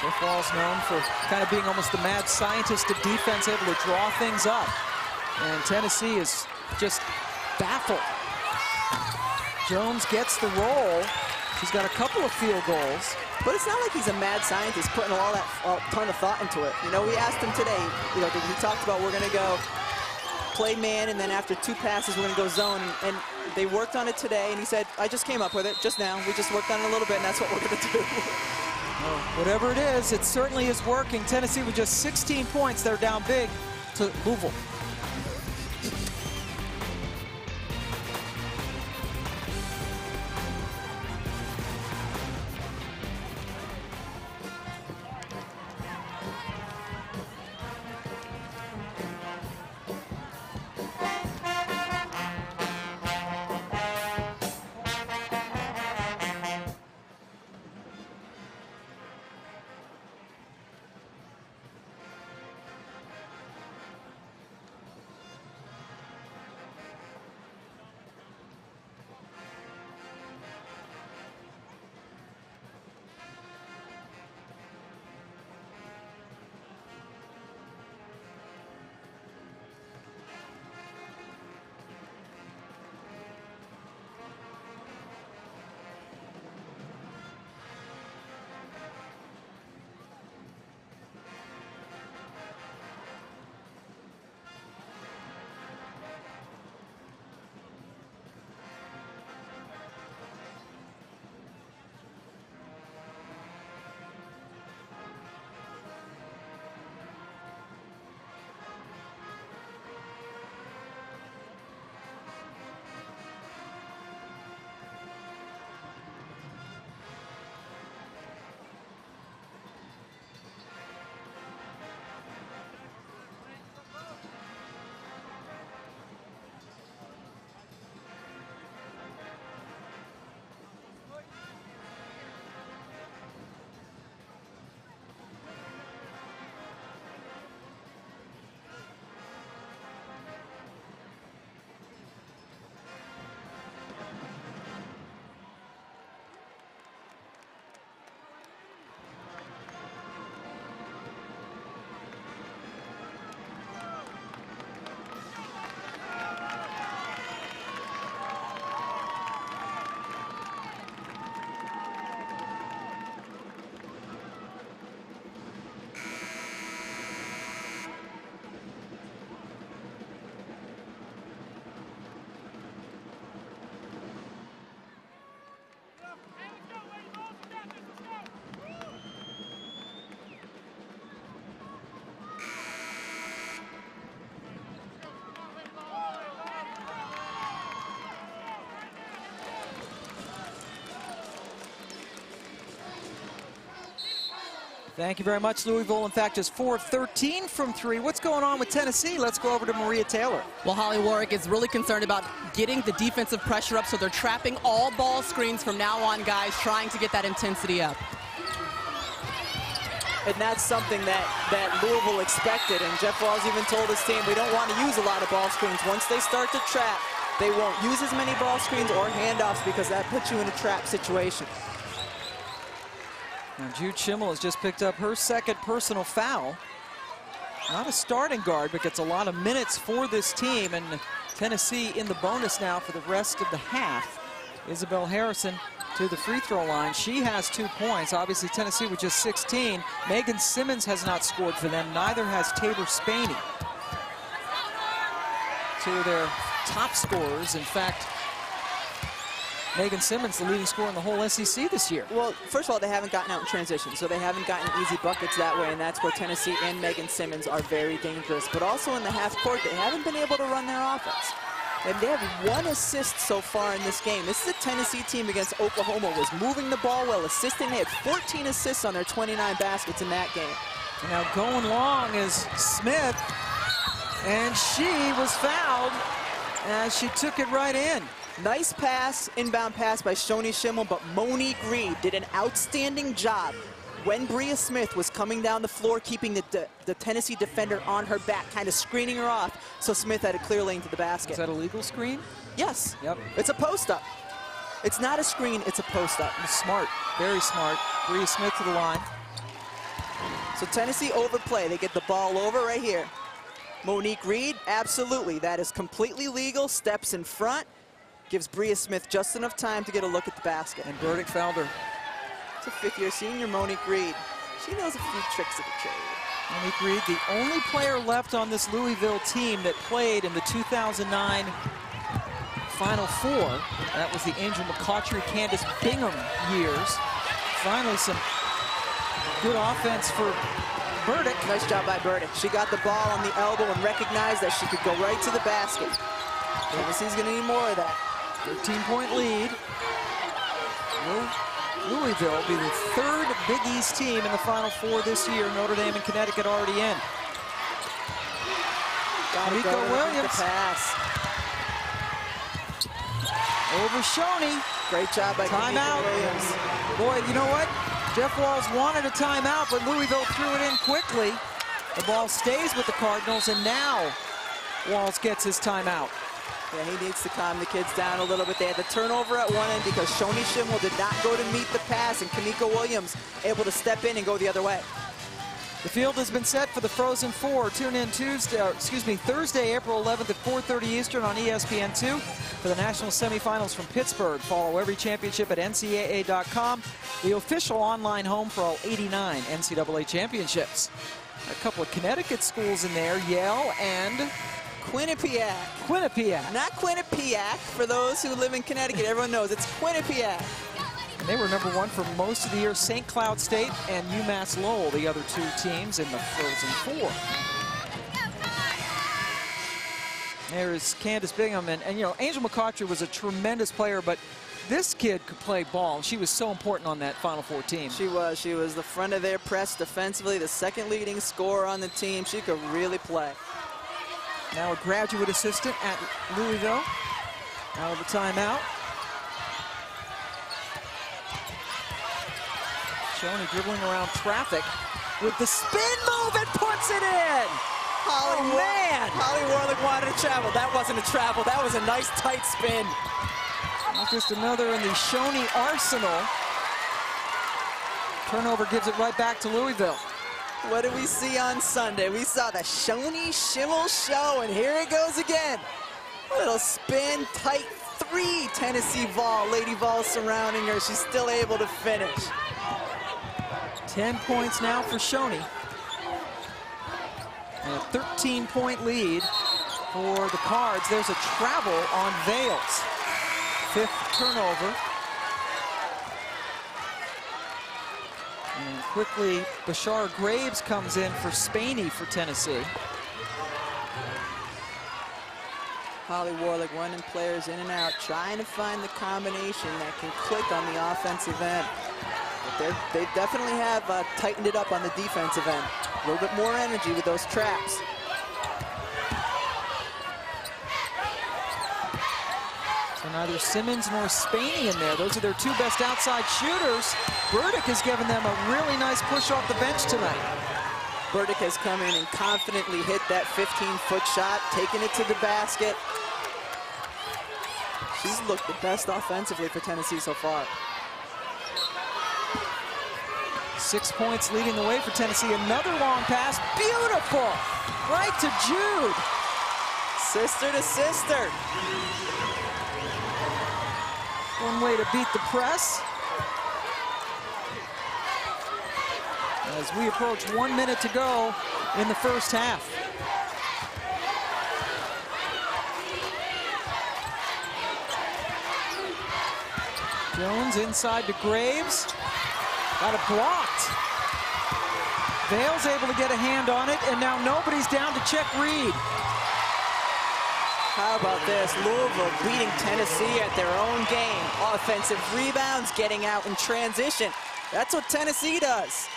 Jeff Walz known for kind of being almost the mad scientist of defense, able to draw things up. And Tennessee is just baffled. Jones gets the roll. She's got a couple of field goals. But it's not like he's a mad scientist putting all that a ton of thought into it. You know, we asked him today, you know, he talked about we're going to go play man, and then after two passes, we're going to go zone. And they worked on it today, and he said, I just came up with it just now. We just worked on it a little bit, and that's what we're going to do. Whatever it is, it certainly is working. Tennessee with just 16 points, they're down big to Louisville. Thank you very much, Louisville. In fact, just 4 of 13 from three. What's going on with Tennessee? Let's go over to Maria Taylor. Well, Holly Warlick is really concerned about getting the defensive pressure up, so they're trapping all ball screens from now on, guys, trying to get that intensity up. And that's something that, that Louisville expected. And Jeff Walz even told his team, we don't want to use a lot of ball screens. Once they start to trap, they won't use as many ball screens or handoffs because that puts you in a trap situation. Jude Schimmel has just picked up her second personal foul. Not a starting guard, but gets a lot of minutes for this team. And Tennessee in the bonus now for the rest of the half. Isabelle Harrison to the free throw line. She has two points. Obviously, Tennessee with just 16. Megan Simmons has not scored for them. Neither has Taber Spani. Two of their top scorers. In fact, Megan Simmons, the leading scorer in the whole SEC this year. Well, first of all, they haven't gotten out in transition, so they haven't gotten easy buckets that way, and that's where Tennessee and Megan Simmons are very dangerous. But also in the half court, they haven't been able to run their offense. And they have one assist so far in this game. This is a Tennessee team against Oklahoma, was moving the ball well, assisting. They had 14 assists on their 29 baskets in that game. Now going long is Smith, and she was fouled as she took it right in. Nice pass, inbound pass by Shoni Schimmel, but Monique Reed did an outstanding job when Bria Smith was coming down the floor, keeping the, the Tennessee defender on her back, kind of screening her off, so Smith had a clear lane to the basket. Is that a legal screen? Yes. Yep. It's a post-up. It's not a screen, it's a post-up. Smart, very smart. Bria Smith to the line. So Tennessee overplay. They get the ball over right here. Monique Reed, absolutely. That is completely legal. Steps in front. Gives Bria Smith just enough time to get a look at the basket. And Burdick fouled her. It's a fifth-year senior, Monique Reed. She knows a few tricks of the trade. Monique Reed, the only player left on this Louisville team that played in the 2009 Final Four. That was the Angel McCoughtry, Candyce Bingham years. Finally, some good offense for Burdick. Nice job by Burdick. She got the ball on the elbow and recognized that she could go right to the basket. Tennessee's going to need more of that. 13-point lead. Louisville will be the third Big East team in the Final Four this year. Notre Dame and Connecticut already in. Nico Williams. pass. Over Shoni. Great job by Timeout. Williams. Boy, you know what? Jeff Walz wanted a timeout, but Louisville threw it in quickly. The ball stays with the Cardinals, and now Walz gets his timeout. Yeah, he needs to calm the kids down a little bit. They had the turnover at one end because Shoni Schimmel did not go to meet the pass, and Kamiko Williams able to step in and go the other way. The field has been set for the Frozen Four. Tune in Tuesday, or excuse me, Thursday, April 11th at 4:30 Eastern on ESPN2 for the national semifinals from Pittsburgh. Follow every championship at NCAA.com, the official online home for all 89 NCAA championships. A couple of Connecticut schools in there, Yale and Quinnipiac. Quinnipiac. Not Quinnipiac, for those who live in Connecticut. Everyone knows it's Quinnipiac. And they were number one for most of the year. St. Cloud State and UMass Lowell, the other two teams in the Frozen Four. There's Candyce Bingham. And, and, you know, Angel McCoughtry was a tremendous player, but this kid could play ball. She was so important on that Final Four team. She was. She was the front of their press defensively, the second leading scorer on the team. She could really play. Now a graduate assistant at Louisville. Out of the timeout. Shoni dribbling around traffic with the spin move and puts it in. Holly oh, man. Holly Warlick wanted to travel. That wasn't a travel. That was a nice tight spin. Just another in the Shoni arsenal. Turnover gives it right back to Louisville. What did we see on Sunday? We saw the Shoni Schimmel show, and here it goes again. Little spin, tight three, Tennessee Vol. Lady Vol surrounding her. She's still able to finish. 10 points now for Shoni. And a 13-point lead for the Cards. There's a travel on Vails. Fifth turnover. And quickly, Bashaara Graves comes in for Spani for Tennessee. Holly Warlick running players in and out, trying to find the combination that can click on the offensive end. But They're, definitely have uh, tightened it up on the defensive end. A little bit more energy with those traps. So neither Simmons nor Spani in there. Those are their two best outside shooters. Burdick has given them a really nice push off the bench tonight. Burdick has come in and confidently hit that 15-foot shot, taking it to the basket. She's looked the best offensively for Tennessee so far. Six points leading the way for Tennessee. Another long pass. Beautiful. Right to Jude. Sister to sister. One way to beat the press. As we approach one minute to go in the first half. Jones inside to Graves. Got it blocked. Vails able to get a hand on it, and now nobody's down to check Reed. How about this? Louisville beating Tennessee at their own game. Offensive rebounds, getting out in transition. That's what Tennessee does.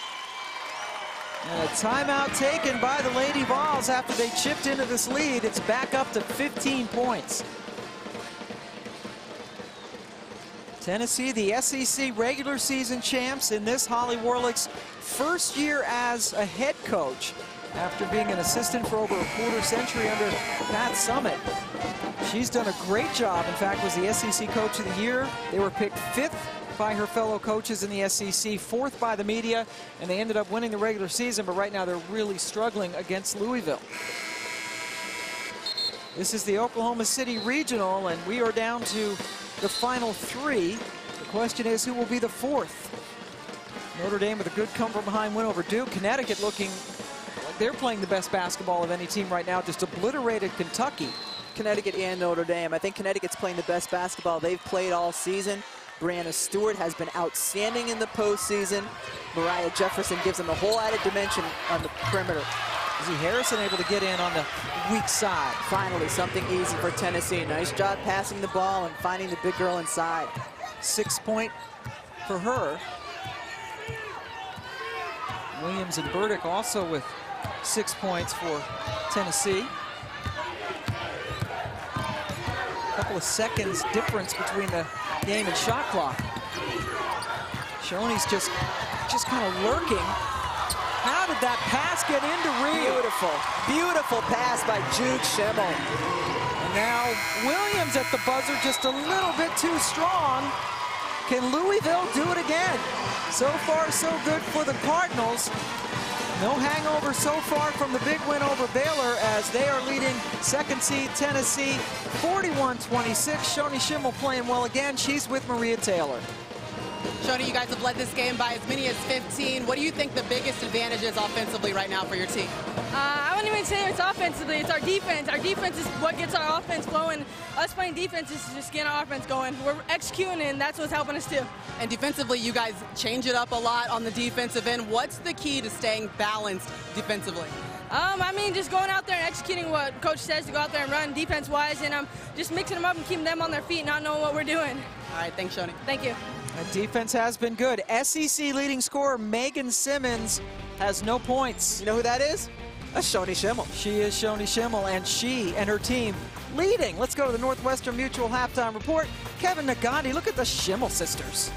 And a timeout taken by the Lady Vols after they chipped into this lead. It's back up to 15 points. Tennessee, the SEC regular season champs in this Holly Warlick's first year as a head coach after being an assistant for over a quarter century under Pat Summitt. She's done a great job. In fact, was the SEC Coach of the Year. They were picked fifth by her fellow coaches in the SEC, fourth by the media, and they ended up winning the regular season, but right now they're really struggling against Louisville. This is the Oklahoma City Regional, and we are down to the final three. The question is, who will be the fourth? Notre Dame with a good come from behind win over Duke. Connecticut looking they're playing the best basketball of any team right now, just obliterated Kentucky. Connecticut and Notre Dame. I think Connecticut's playing the best basketball they've played all season. Breanna Stewart has been outstanding in the postseason. Moriah Jefferson gives them a whole added dimension on the perimeter. Izzy Harrison able to get in on the weak side. Finally, something easy for Tennessee. Nice job passing the ball and finding the big girl inside. Six point for her. Williams and Burdick also with six points for Tennessee. A couple of seconds difference between the game and shot clock. Shoni's just, just kind of lurking. How did that pass get into Reed? Beautiful, beautiful pass by Jude Schimmel. And now Williams at the buzzer just a little bit too strong. Can Louisville do it again? So far, so good for the Cardinals. No hangover so far from the big win over Baylor as they are leading second seed Tennessee 41-26. Shoni Schimmel playing well again. She's with Maria Taylor. Shoni, you guys have led this game by as many as 15. What do you think the biggest advantage is offensively right now for your team? Uh, I wouldn't even say it's offensively. It's our defense. Our defense is what gets our offense flowing. Us playing defense is just getting our offense going. We're executing, and that's what's helping us too. And defensively, you guys change it up a lot on the defensive end. What's the key to staying balanced defensively? Um, I mean, just going out there and executing what coach says to go out there and run defense-wise, and um, just mixing them up and keeping them on their feet, not knowing what we're doing. All right, thanks, Shoni. Thank you. That defense has been good. SEC leading scorer Megan Simmons has no points. You know who that is? That's Shoni Schimmel. She is Shoni Schimmel, and she and her team leading. Let's go to the Northwestern Mutual halftime report. Kevin Negandhi, look at the Schimmel sisters.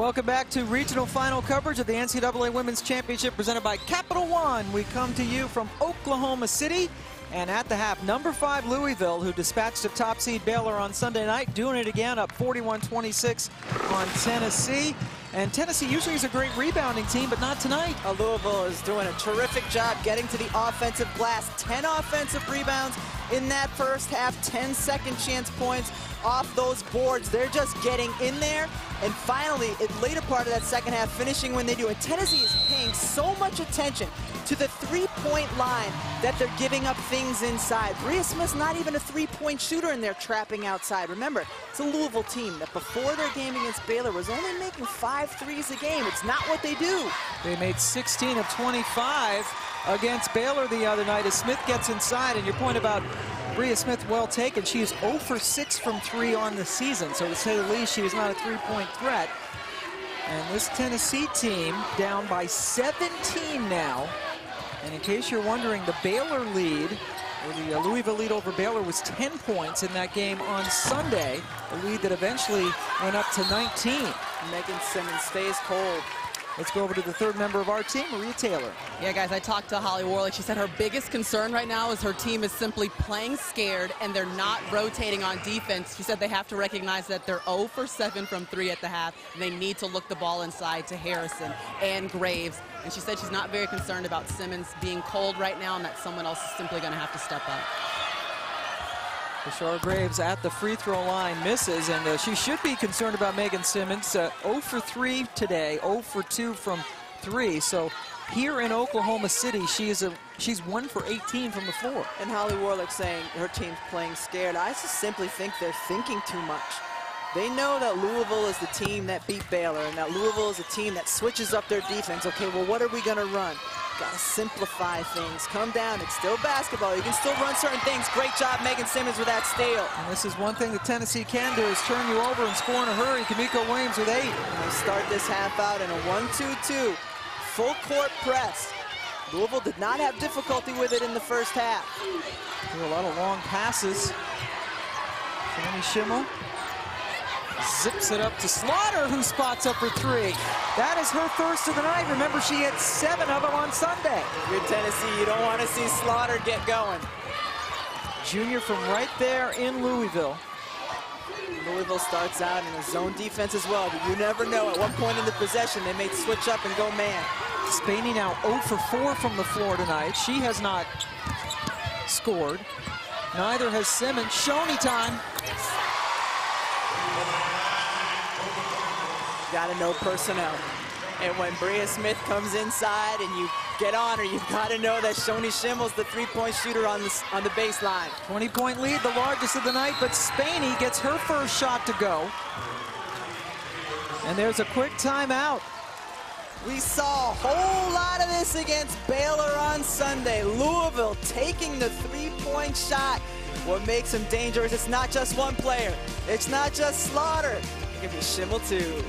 Welcome back to regional final coverage of the NCAA Women's Championship presented by Capital One. We come to you from Oklahoma City. And at the half, number five Louisville, who dispatched a top seed Baylor on Sunday night, doing it again, up 41-26 on Tennessee. And Tennessee usually is a great rebounding team, but not tonight. Uh, Louisville is doing a terrific job getting to the offensive glass. 10 offensive rebounds, in that first half, 10 second chance points off those boards. They're just getting in there. And finally, in later part of that second half, finishing when they do. And Tennessee is paying so much attention to the three-point line that they're giving up things inside. Bria Smith's not even a three-point shooter, and they're trapping outside. Remember, it's a Louisville team that before their game against Baylor was only making five threes a game. It's not what they do. They made 16 of 25 against Baylor the other night as Smith gets inside. And your point about Bria Smith, well taken. She is 0 for 6 from 3 on the season. So to say the least, she is not a three-point threat. And this Tennessee team down by 17 now. And in case you're wondering, the Baylor lead, or the uh, Louisville lead over Baylor was 10 points in that game on Sunday. A lead that eventually went up to 19. Megan Simmons stays cold. Let's go over to the third member of our team, Maria Taylor. Yeah, guys, I talked to Holly Warlick. She said her biggest concern right now is her team is simply playing scared and they're not rotating on defense. She said they have to recognize that they're 0 for 7 from 3 at the half and they need to look the ball inside to Harrison and Graves. And she said she's not very concerned about Simmons being cold right now and that someone else is simply going to have to step up. Bashaara Graves at the free throw line misses, and uh, she should be concerned about Megan Simmons. Uh, 0 for 3 today, 0 for 2 from 3. So here in Oklahoma City, she is a she's 1 for 18 from the floor. And Holly Warlick saying her team's playing scared. I just simply think they're thinking too much. They know that Louisville is the team that beat Baylor and that Louisville is a team that switches up their defense. Okay, well, what are we going to run? Got to simplify things. Come down. It's still basketball. You can still run certain things. Great job, Megan Simmons, with that steal. And this is one thing that Tennessee can do is turn you over and score in a hurry. Kamiko Williams with eight. We'll start this half out in a 1-2-2. Full court press. Louisville did not have difficulty with it in the first half. a lot of long passes. Shoni Schimmel zips it up to Slaughter, who spots up for three. That is her first of the night. Remember, she had seven of them on Sunday. You're Tennessee. You don't want to see Slaughter get going. Junior from right there in Louisville. Louisville starts out in a zone defense as well, but you never know. At one point in the possession, they may switch up and go man. Spani now 0 for 4 from the floor tonight. She has not scored. Neither has Simmons. Shoni time. Got to know personnel. And when Bria Smith comes inside and you get on her, you've got to know that Shoni Schimmel's the three-point shooter on the, on the baseline. 20-point lead, the largest of the night, but Spani gets her first shot to go. And there's a quick timeout. We saw a whole lot of this against Baylor on Sunday. Louisville taking the three-point shot. What makes them dangerous, it's not just one player. It's not just Slaughter. It can be Schimmel too.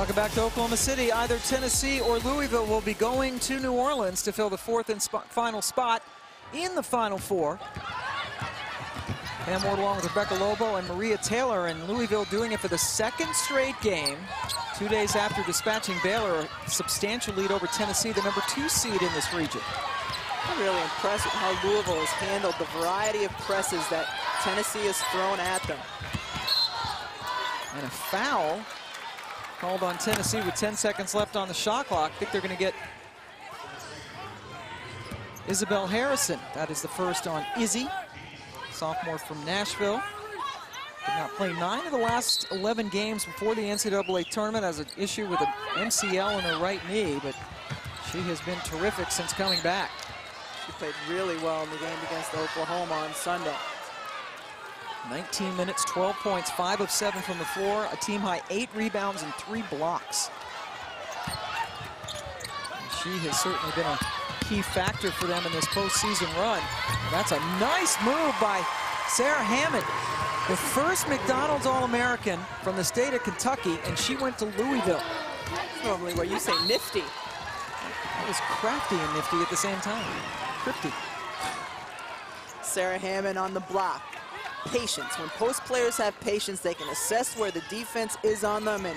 Welcome back to Oklahoma City. Either Tennessee or Louisville will be going to New Orleans to fill the fourth and sp final spot in the Final Four. Pam Ward along with Rebecca Lobo and Maria Taylor and Louisville doing it for the second straight game. Two days after dispatching Baylor, a substantial lead over Tennessee, the number two seed in this region. I'm really impressed with how Louisville has handled the variety of presses that Tennessee has thrown at them. And a foul called on Tennessee with 10 seconds left on the shot clock. I think they're going to get Isabelle Harrison. That is the first on Izzy, sophomore from Nashville. Did not play nine of the last 11 games before the NCAA tournament as an issue with an MCL in her right knee, but she has been terrific since coming back. She played really well in the game against Oklahoma on Sunday. 19 minutes, 12 points, 5 of 7 from the floor, a team high 8 rebounds and 3 blocks. She has certainly been a key factor for them in this postseason run. That's a nice move by Sara Hammond, the first McDonald's All-American from the state of Kentucky, and she went to Louisville. That's normally where you say nifty. That was crafty and nifty at the same time. Crypty. Sara Hammond on the block patience. When post players have patience, they can assess where the defense is on them. And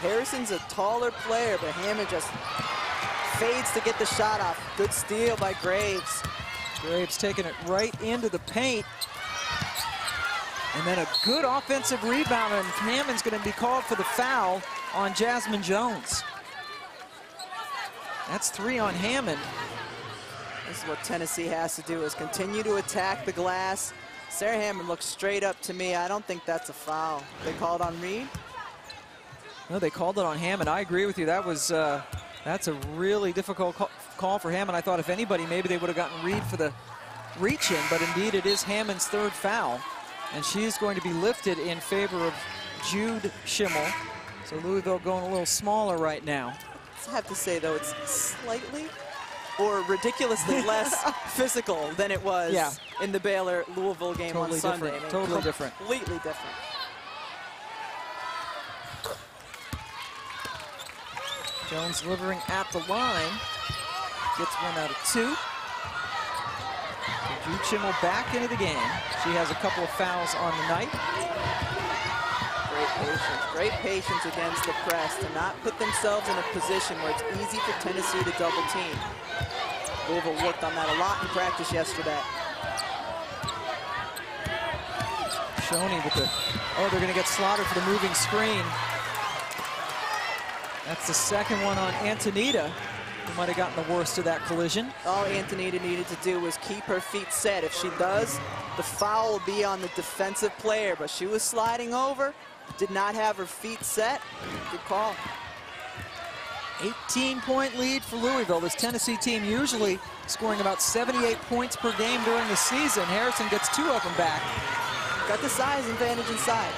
Harrison's a taller player, but Hammond just fades to get the shot off. Good steal by Graves. Graves taking it right into the paint. And then a good offensive rebound, and Hammond's going to be called for the foul on Jasmine Jones. That's three on Hammond. This is what Tennessee has to do, is continue to attack the glass, Sara Hammond looks straight up to me. I don't think that's a foul. They called on Reed? No, they called it on Hammond. I agree with you. That was uh, that's a really difficult call for Hammond. I thought if anybody, maybe they would have gotten Reed for the reach in, but indeed it is Hammond's third foul. And she's going to be lifted in favor of Jude Schimmel. So Louisville going a little smaller right now. I have to say, though, it's slightly or ridiculously less physical than it was yeah. in the Baylor Louisville game totally on Sunday. Different. totally different. Completely different. Jones delivering at the line. Gets one out of two. Jude Schimmel back into the game. She has a couple of fouls on the night great patience. Great patience against the press to not put themselves in a position where it's easy for Tennessee to double team. Louisville worked on that a lot in practice yesterday. Shoni with the, oh, they're gonna get slaughtered for the moving screen. That's the second one on Antonita, who might have gotten the worst of that collision. All Antonita needed to do was keep her feet set. If she does, the foul will be on the defensive player, but she was sliding over, did not have her feet set. Good call. 18-point lead for Louisville. This Tennessee team usually scoring about 78 points per game during the season. Harrison gets two of them back. Got the size advantage inside.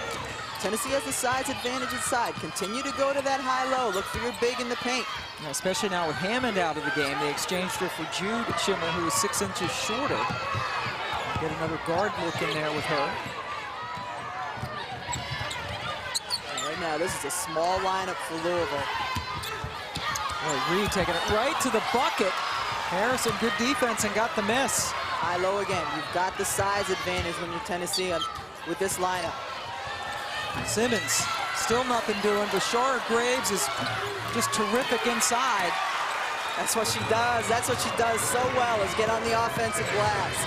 Tennessee has the size advantage inside. Continue to go to that high-low. Look for your big in the paint. Yeah, especially now with Hammond out of the game. They exchanged her for Jude Schimmel, who is six inches shorter. Get another guard look in there with her. right now, this is a small lineup for Louisville. Boy, Reed taking it right to the bucket. Harrison, good defense and got the miss. High low again. You've got the size advantage when you're Tennessee with this lineup. Simmons, still nothing doing. Bashaara Graves is just terrific inside. That's what she does. That's what she does so well is get on the offensive glass.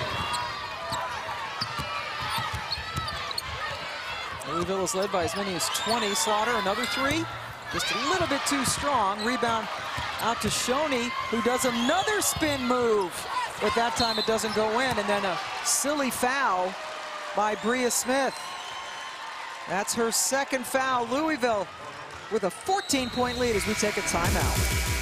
Louisville is led by as many as 20. Slaughter, another three. Just a little bit too strong. Rebound out to Shoni, who does another spin move. But that time it doesn't go in. And then a silly foul by Bria Smith. That's her second foul. Louisville with a 14-point lead as we take a timeout.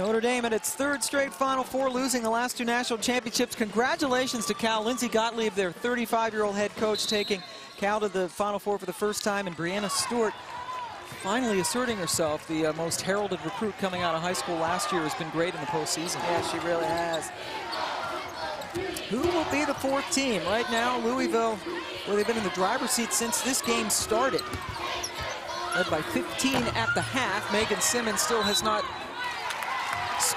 Notre Dame at its third straight Final Four, losing the last two national championships. Congratulations to Cal. Lindsay Gottlieb, their 35-year-old head coach, taking Cal to the Final Four for the first time, and Breanna Stewart finally asserting herself. The uh, most heralded recruit coming out of high school last year has been great in the postseason. Yeah, she really has. Who will be the fourth team? Right now, Louisville, where they've been in the driver's seat since this game started. Led by 15 at the half. Meighan Simmons still has not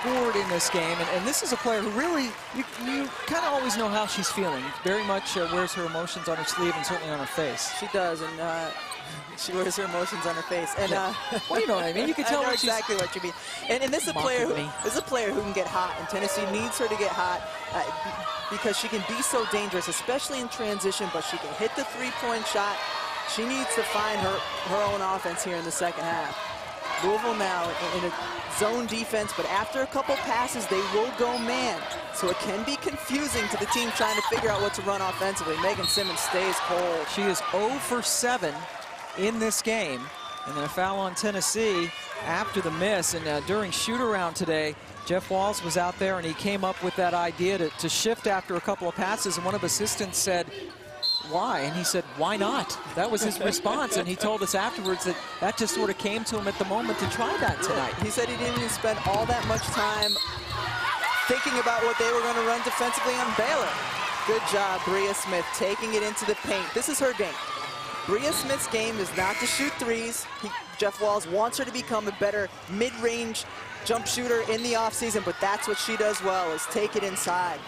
scored in this game. And, and this is a player who really, you, you kind of always know how she's feeling. Very much uh, wears her emotions on her sleeve and certainly on her face. She does, and uh, she wears her emotions on her face. And uh, well, you know what I mean. You can tell I know exactly what you mean. And, and this is a player who this is a player who can get hot, and Tennessee needs her to get hot uh, because she can be so dangerous, especially in transition. But she can hit the three-point shot. She needs to find her her own offense here in the second half. Louisville now in, a zone defense, but after a couple passes, they will go man. So it can be confusing to the team trying to figure out what to run offensively. Meighan Simmons stays cold. She is 0 for 7 in this game. And then a foul on Tennessee after the miss. And uh, during shoot-around today, Jeff Walz was out there and he came up with that idea to, to shift after a couple of passes. And one of assistants said, why? And he said, why not? That was his response. And he told us afterwards that that just sort of came to him at the moment to try that tonight. He said he didn't even spend all that much time thinking about what they were going to run defensively on Baylor. Good job, Bria Smith, taking it into the paint. This is her game. Bria Smith's game is not to shoot threes. He, Jeff Walz wants her to become a better mid-range jump shooter in the offseason, but that's what she does well, is take it inside.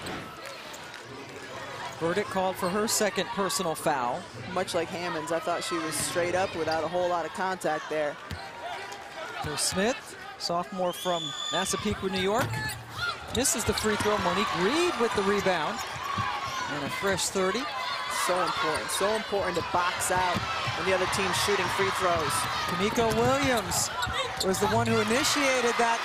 Burdick called for her second personal foul. Much like Hammond's, I thought she was straight up without a whole lot of contact there. So Smith, sophomore from Massapequa, New York, misses the free throw. Monique Reed with the rebound. And a fresh 30. So important, so important to box out when the other team's shooting free throws. Kamiko Williams was the one who initiated that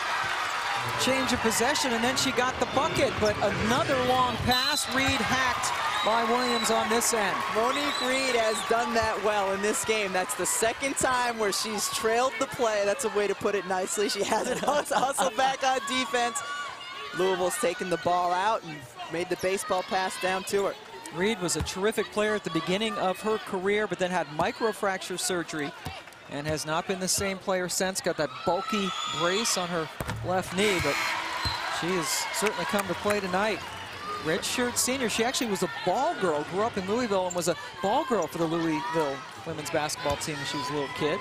change of possession, and then she got the bucket. But another long pass, Reed hacked by Williams on this end. Monique Reed has done that well in this game. That's the second time where she's trailed the play. That's a way to put it nicely. She hasn't hustled back on defense. Louisville's taken the ball out and made the baseball pass down to her. Reed was a terrific player at the beginning of her career, but then had microfracture surgery and has not been the same player since. Got that bulky brace on her left knee, but she has certainly come to play tonight. Redshirt senior. She actually was a ball girl, grew up in Louisville and was a ball girl for the Louisville women's basketball team when she was a little kid.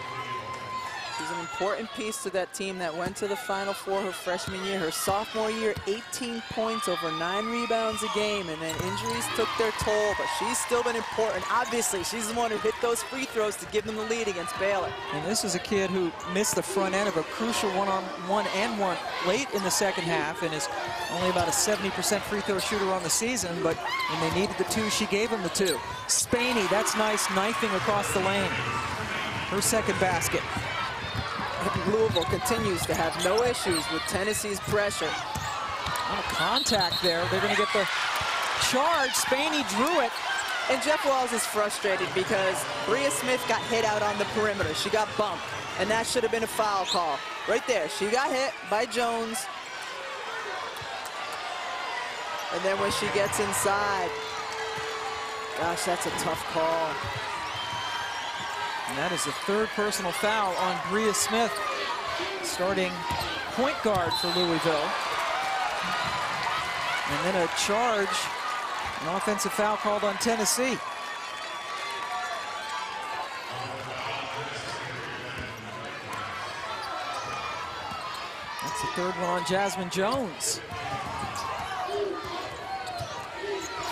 She's an important piece to that team that went to the Final Four her freshman year. Her sophomore year, 18 points, over nine rebounds a game, and then injuries took their toll, but she's still been important. Obviously, she's the one who hit those free throws to give them the lead against Baylor. And this is a kid who missed the front end of a crucial one-on-one and one late in the second half and is only about a 70% free throw shooter on the season, but when they needed the two, she gave them the two. Spani, that's nice knifing across the lane. Her second basket. Louisville continues to have no issues with Tennessee's pressure. Oh, contact there. They're going to get the charge. Spani drew it. And Jeff Walz is frustrated because Bria Smith got hit out on the perimeter. She got bumped, and that should have been a foul call. Right there, she got hit by Jones. And then when she gets inside, gosh, that's a tough call. And that is the third personal foul on Bria Smith, starting point guard for Louisville. And then a charge, an offensive foul called on Tennessee. That's the third one on Jasmine Jones.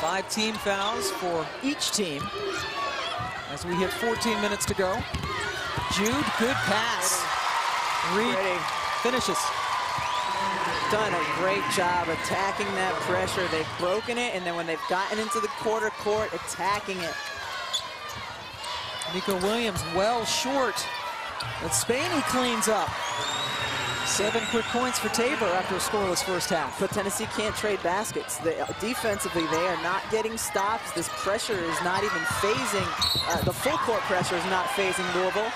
Five team fouls for each team as we hit 14 minutes to go. Jude, good pass. Reed Ready. finishes. Done a great job attacking that pressure. They've broken it, and then when they've gotten into the quarter court, attacking it. Nico Williams well short. But Spani cleans up. Seven quick points for Taber after a scoreless first half. But Tennessee can't trade baskets. They, defensively, they are not getting stops. This pressure is not even phasing. Uh, the full court pressure is not phasing Louisville.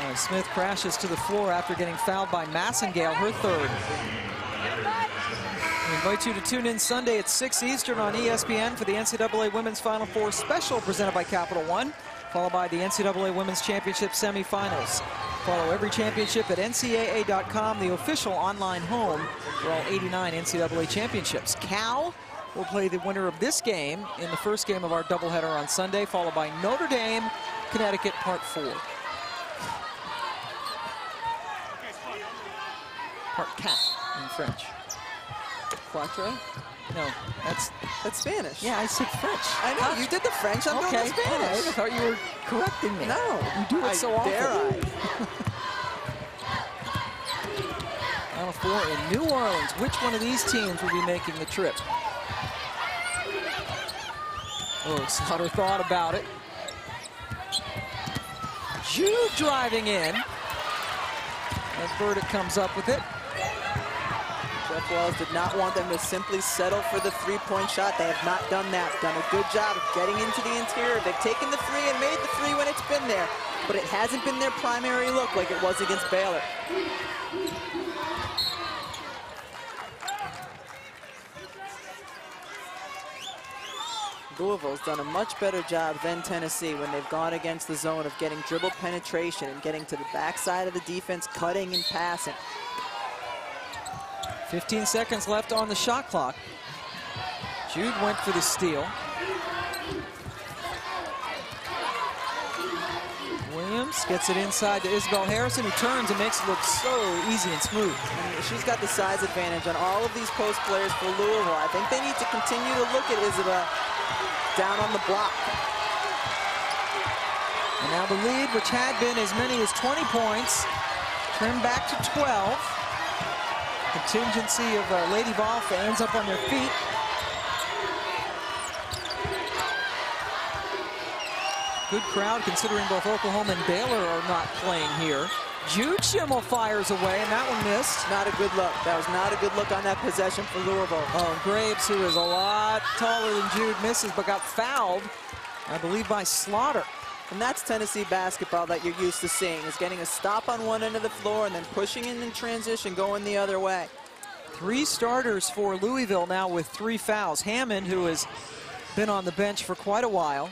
Uh, Smith crashes to the floor after getting fouled by Massengale, her third. We invite you to tune in Sunday at 6 Eastern on ESPN for the NCAA Women's Final Four special presented by Capital One, followed by the NCAA Women's Championship semifinals. Follow every championship at NCAA.com, the official online home for all 89 NCAA championships. Cal will play the winner of this game in the first game of our doubleheader on Sunday, followed by Notre Dame, Connecticut, Part 4. Part cat in French. Quattro? No, that's That's Spanish. yeah. I said French. I know. You did the French. I'm okay. doing the all right. Oh, I Spanish. thought you were correcting me. No. you do it I so often. dare I. Final four in New Orleans. Which one of these teams will be making the trip? Oh, Slaughter thought about it. Jude driving in. As Burdick comes up with it. Jeff Walz did not want them to simply settle for the three-point shot. They have not done that. Done a good job of getting into the interior. They've taken the three and made the three when it's been there, but it hasn't been their primary look like it was against Baylor. Louisville's done a much better job than Tennessee when they've gone against the zone of getting dribble penetration and getting to the backside of the defense, cutting and passing. 15 seconds left on the shot clock. Jude went for the steal. Williams gets it inside to Isabelle Harrison, who turns and makes it look so easy and smooth. And she's got the size advantage on all of these post players for Louisville. I think they need to continue to look at Isabelle down on the block. And now the lead, which had been as many as 20 points, trimmed back to 12. Contingency of uh, Lady Vol fans up on their feet. Good crowd considering both Oklahoma and Baylor are not playing here. Jude Schimmel fires away, and that one missed. Not a good look. That was not a good look on that possession for Louisville. Oh, Graves, who is a lot taller than Jude, misses, but got fouled, I believe, by Slaughter. And that's Tennessee basketball that you're used to seeing, is getting a stop on one end of the floor and then pushing in in transition, going the other way. Three starters for Louisville now with three fouls. Hammond, who has been on the bench for quite a while,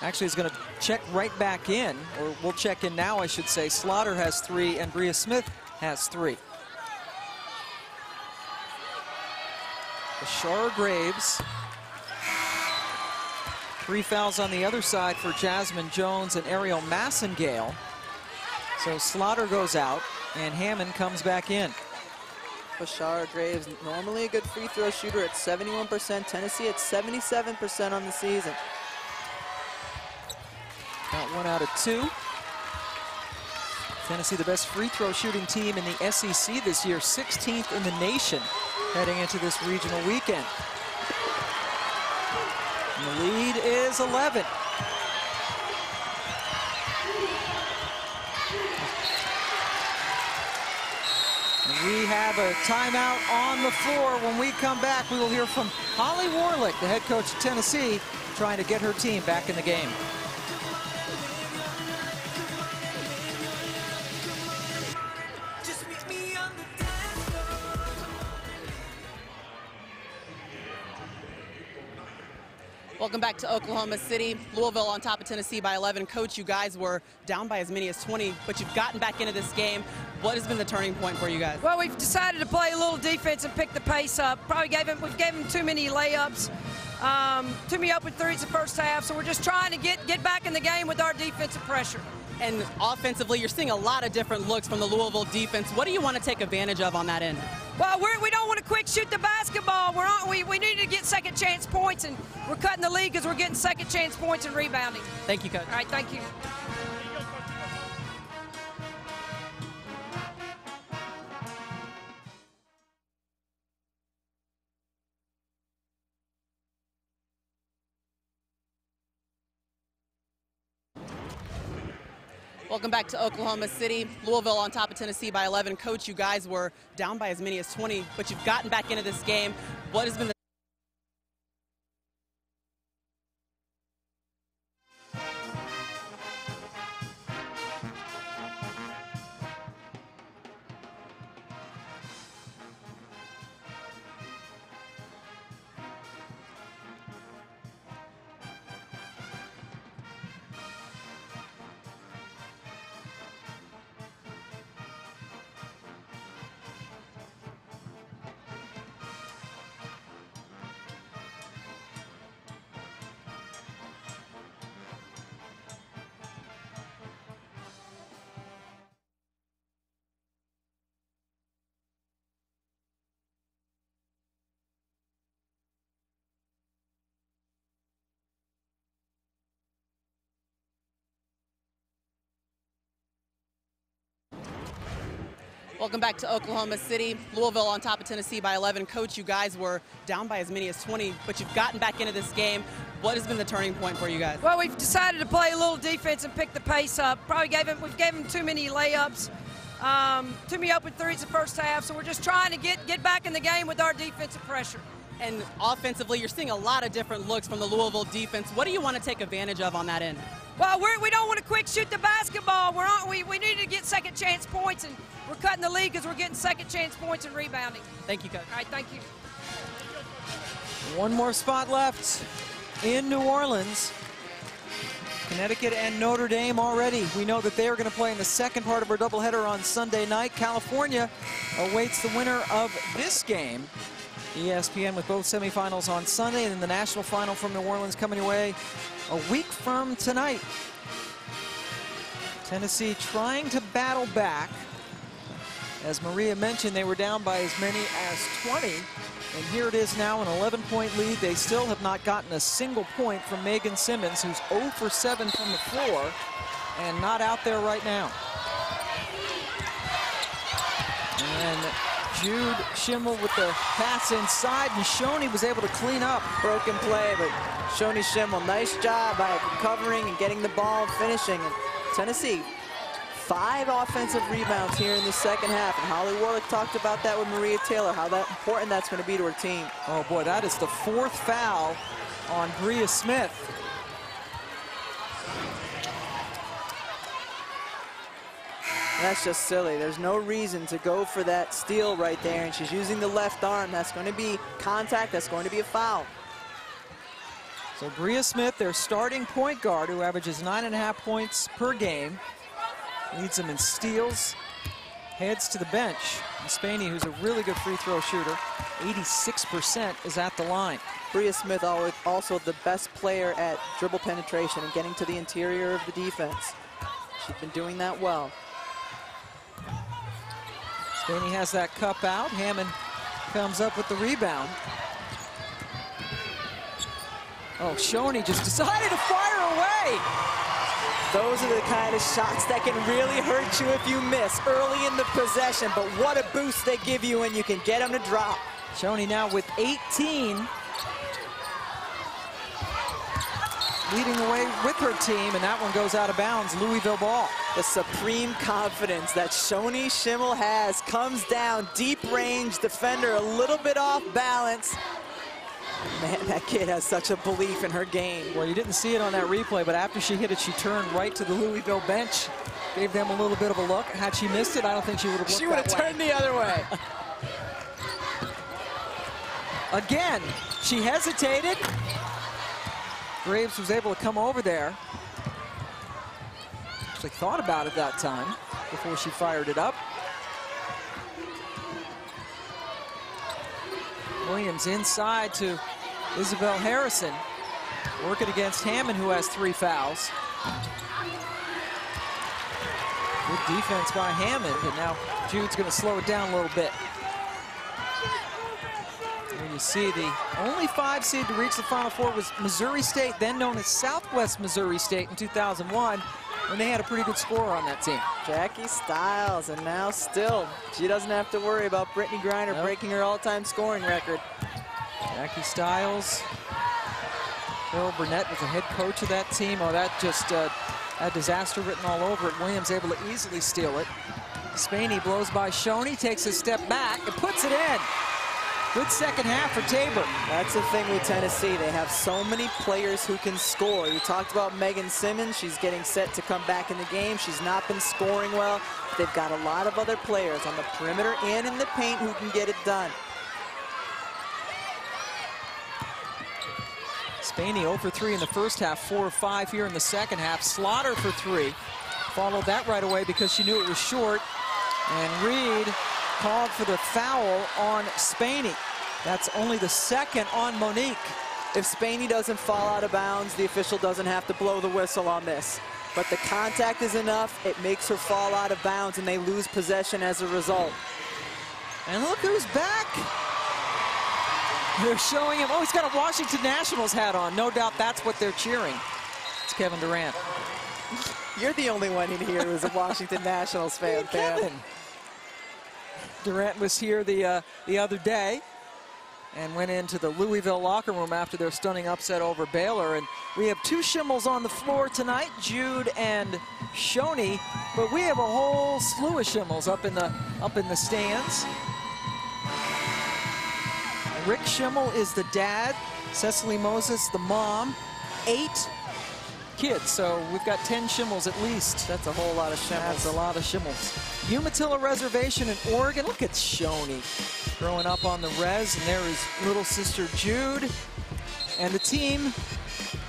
actually is going to check right back in, or we'll check in now, I should say. Slaughter has three, and Bria Smith has three. Bashaara Graves. Three fouls on the other side for Jasmine Jones and Ariel Massengale. So Slaughter goes out, and Hammond comes back in. Bashaara Graves, normally a good free throw shooter at 71%. Tennessee at 77% on the season. Got one out of two. Tennessee, the best free throw shooting team in the SEC this year, 16th in the nation heading into this regional weekend. And the lead is 11. And we have a timeout on the floor. When we come back, we will hear from Holly Warlick, the head coach of Tennessee, trying to get her team back in the game. Welcome back to Oklahoma City. Louisville on top of Tennessee by 11. Coach, you guys were down by as many as 20, but you've gotten back into this game. What has been the turning point for you guys? Well, we've decided to play a little defense and pick the pace up. Probably gave him, we've gave him too many layups, um, too many open threes the first half. So we're just trying to get get back in the game with our defensive pressure. And offensively, you're seeing a lot of different looks from the Louisville defense. What do you want to take advantage of on that end? Well, we're, we don't want to quick shoot the basketball. We're on, we, we need to get second chance points, and we're cutting the lead because we're getting second chance points and rebounding. Thank you, Coach. All right, thank you. Welcome back to Oklahoma City. Louisville on top of Tennessee by 11. Coach, you guys were down by as many as 20, but you've gotten back into this game. What has been the Welcome back to Oklahoma City. Louisville on top of Tennessee by 11. Coach, you guys were down by as many as 20, but you've gotten back into this game. What has been the turning point for you guys? Well, we've decided to play a little defense and pick the pace up. Probably gave him, we've gave him too many layups, um, too many open threes the first half. So we're just trying to get get back in the game with our defensive pressure. And offensively, you're seeing a lot of different looks from the Louisville defense. What do you want to take advantage of on that end? Well, we're, we do not want to quick shoot the basketball. We're on, we, we need to get second chance points, and we're cutting the lead because we're getting second chance points and rebounding. Thank you, Coach. All right, thank you. One more spot left in New Orleans. Connecticut and Notre Dame already. We know that they are going to play in the second part of our doubleheader on Sunday night. California awaits the winner of this game ESPN with both semifinals on Sunday and then the national final from New Orleans coming away a week from tonight. Tennessee trying to battle back. As Maria mentioned, they were down by as many as 20. And here it is now, an 11-point lead. They still have not gotten a single point from Meighan Simmons, who's 0 for 7 from the floor and not out there right now. And Jude Schimmel with the pass inside, and Shoni was able to clean up. Broken play, but Shoni Schimmel, nice job by recovering and getting the ball and finishing. And Tennessee, five offensive rebounds here in the second half. And Holly Warlick talked about that with Maria Taylor, how that important that's going to be to her team. Oh boy, that is the fourth foul on Bria Smith. That's just silly. There's no reason to go for that steal right there, and she's using the left arm. That's going to be contact. That's going to be a foul. So Bria Smith, their starting point guard, who averages nine and a half points per game, leads them in steals, heads to the bench. And Spani, who's a really good free throw shooter, 86% is at the line. Bria Smith also the best player at dribble penetration and getting to the interior of the defense. She's been doing that well. Spani has that cup out. Hammond comes up with the rebound. Oh, Shoni just decided to fire away. Those are the kind of shots that can really hurt you if you miss early in the possession, but what a boost they give you when you can get them to drop. Shoni now with 18 leading away with her team, and that one goes out of bounds. Louisville ball. The supreme confidence that Shoni Schimmel has comes down, deep range defender, a little bit off balance. Man, that kid has such a belief in her game. Well, you didn't see it on that replay, but after she hit it, she turned right to the Louisville bench, gave them a little bit of a look. Had she missed it, I don't think she would have She would have turned the other way. Again, she hesitated, Graves was able to come over there. Actually thought about it that time before she fired it up. Williams inside to Isabelle Harrison. Working against Hammond, who has three fouls. Good defense by Hammond, and now Jude's going to slow it down a little bit you see the only five seed to reach the Final Four was Missouri State, then known as Southwest Missouri State in 2001, when they had a pretty good score on that team. Jackie Stiles, and now still, she doesn't have to worry about Brittney Griner nope. breaking her all-time scoring record. Jackie Stiles, Bill Burnett was the head coach of that team. Oh, that just uh, had disaster written all over it. Williams able to easily steal it. Spani blows by Shoni, takes a step back, and puts it in. Good second half for Taber. That's the thing with Tennessee. They have so many players who can score. You talked about Meighan Simmons. She's getting set to come back in the game. She's not been scoring well. They've got a lot of other players on the perimeter and in the paint who can get it done. Spani 0 for 3 in the first half, 4 or 5 here in the second half. Slaughter for 3. Followed that right away because she knew it was short. And Reed called for the foul on Spani. That's only the second on Monique. If Spani doesn't fall out of bounds, the official doesn't have to blow the whistle on this. But the contact is enough, it makes her fall out of bounds, and they lose possession as a result. And look who's back. They're showing him, oh, he's got a Washington Nationals hat on. No doubt that's what they're cheering. It's Kevin Durant. You're the only one in here who's a Washington Nationals fan, Kevin. Durant was here the, uh, the other day and went into the Louisville locker room after their stunning upset over Baylor. And we have two Schimmels on the floor tonight, Jude and Shoni, but we have a whole slew of Schimmels up in the, up in the stands. Rick Schimmel is the dad, Cecily Moses the mom, eight kids, so we've got 10 Schimmels at least. That's a whole lot of Schimmels. That's a lot of Schimmels. Umatilla Reservation in Oregon. Look at Shoni growing up on the res, and there is little sister Jude. And the team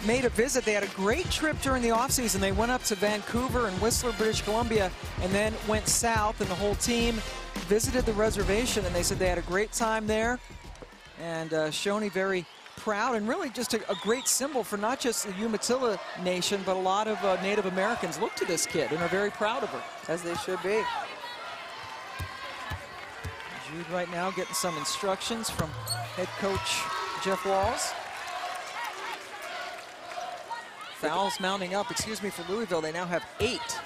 made a visit. They had a great trip during the offseason. They went up to Vancouver and Whistler, British Columbia, and then went south, and the whole team visited the reservation, and they said they had a great time there. And uh, Shoni very proud and really just a, a, great symbol for not just the Umatilla Nation, but a lot of uh, Native Americans look to this kid and are very proud of her. As they should be. Jude right now getting some instructions from head coach Jeff Walz. Fouls mounting up, excuse me, for Louisville. They now have eight.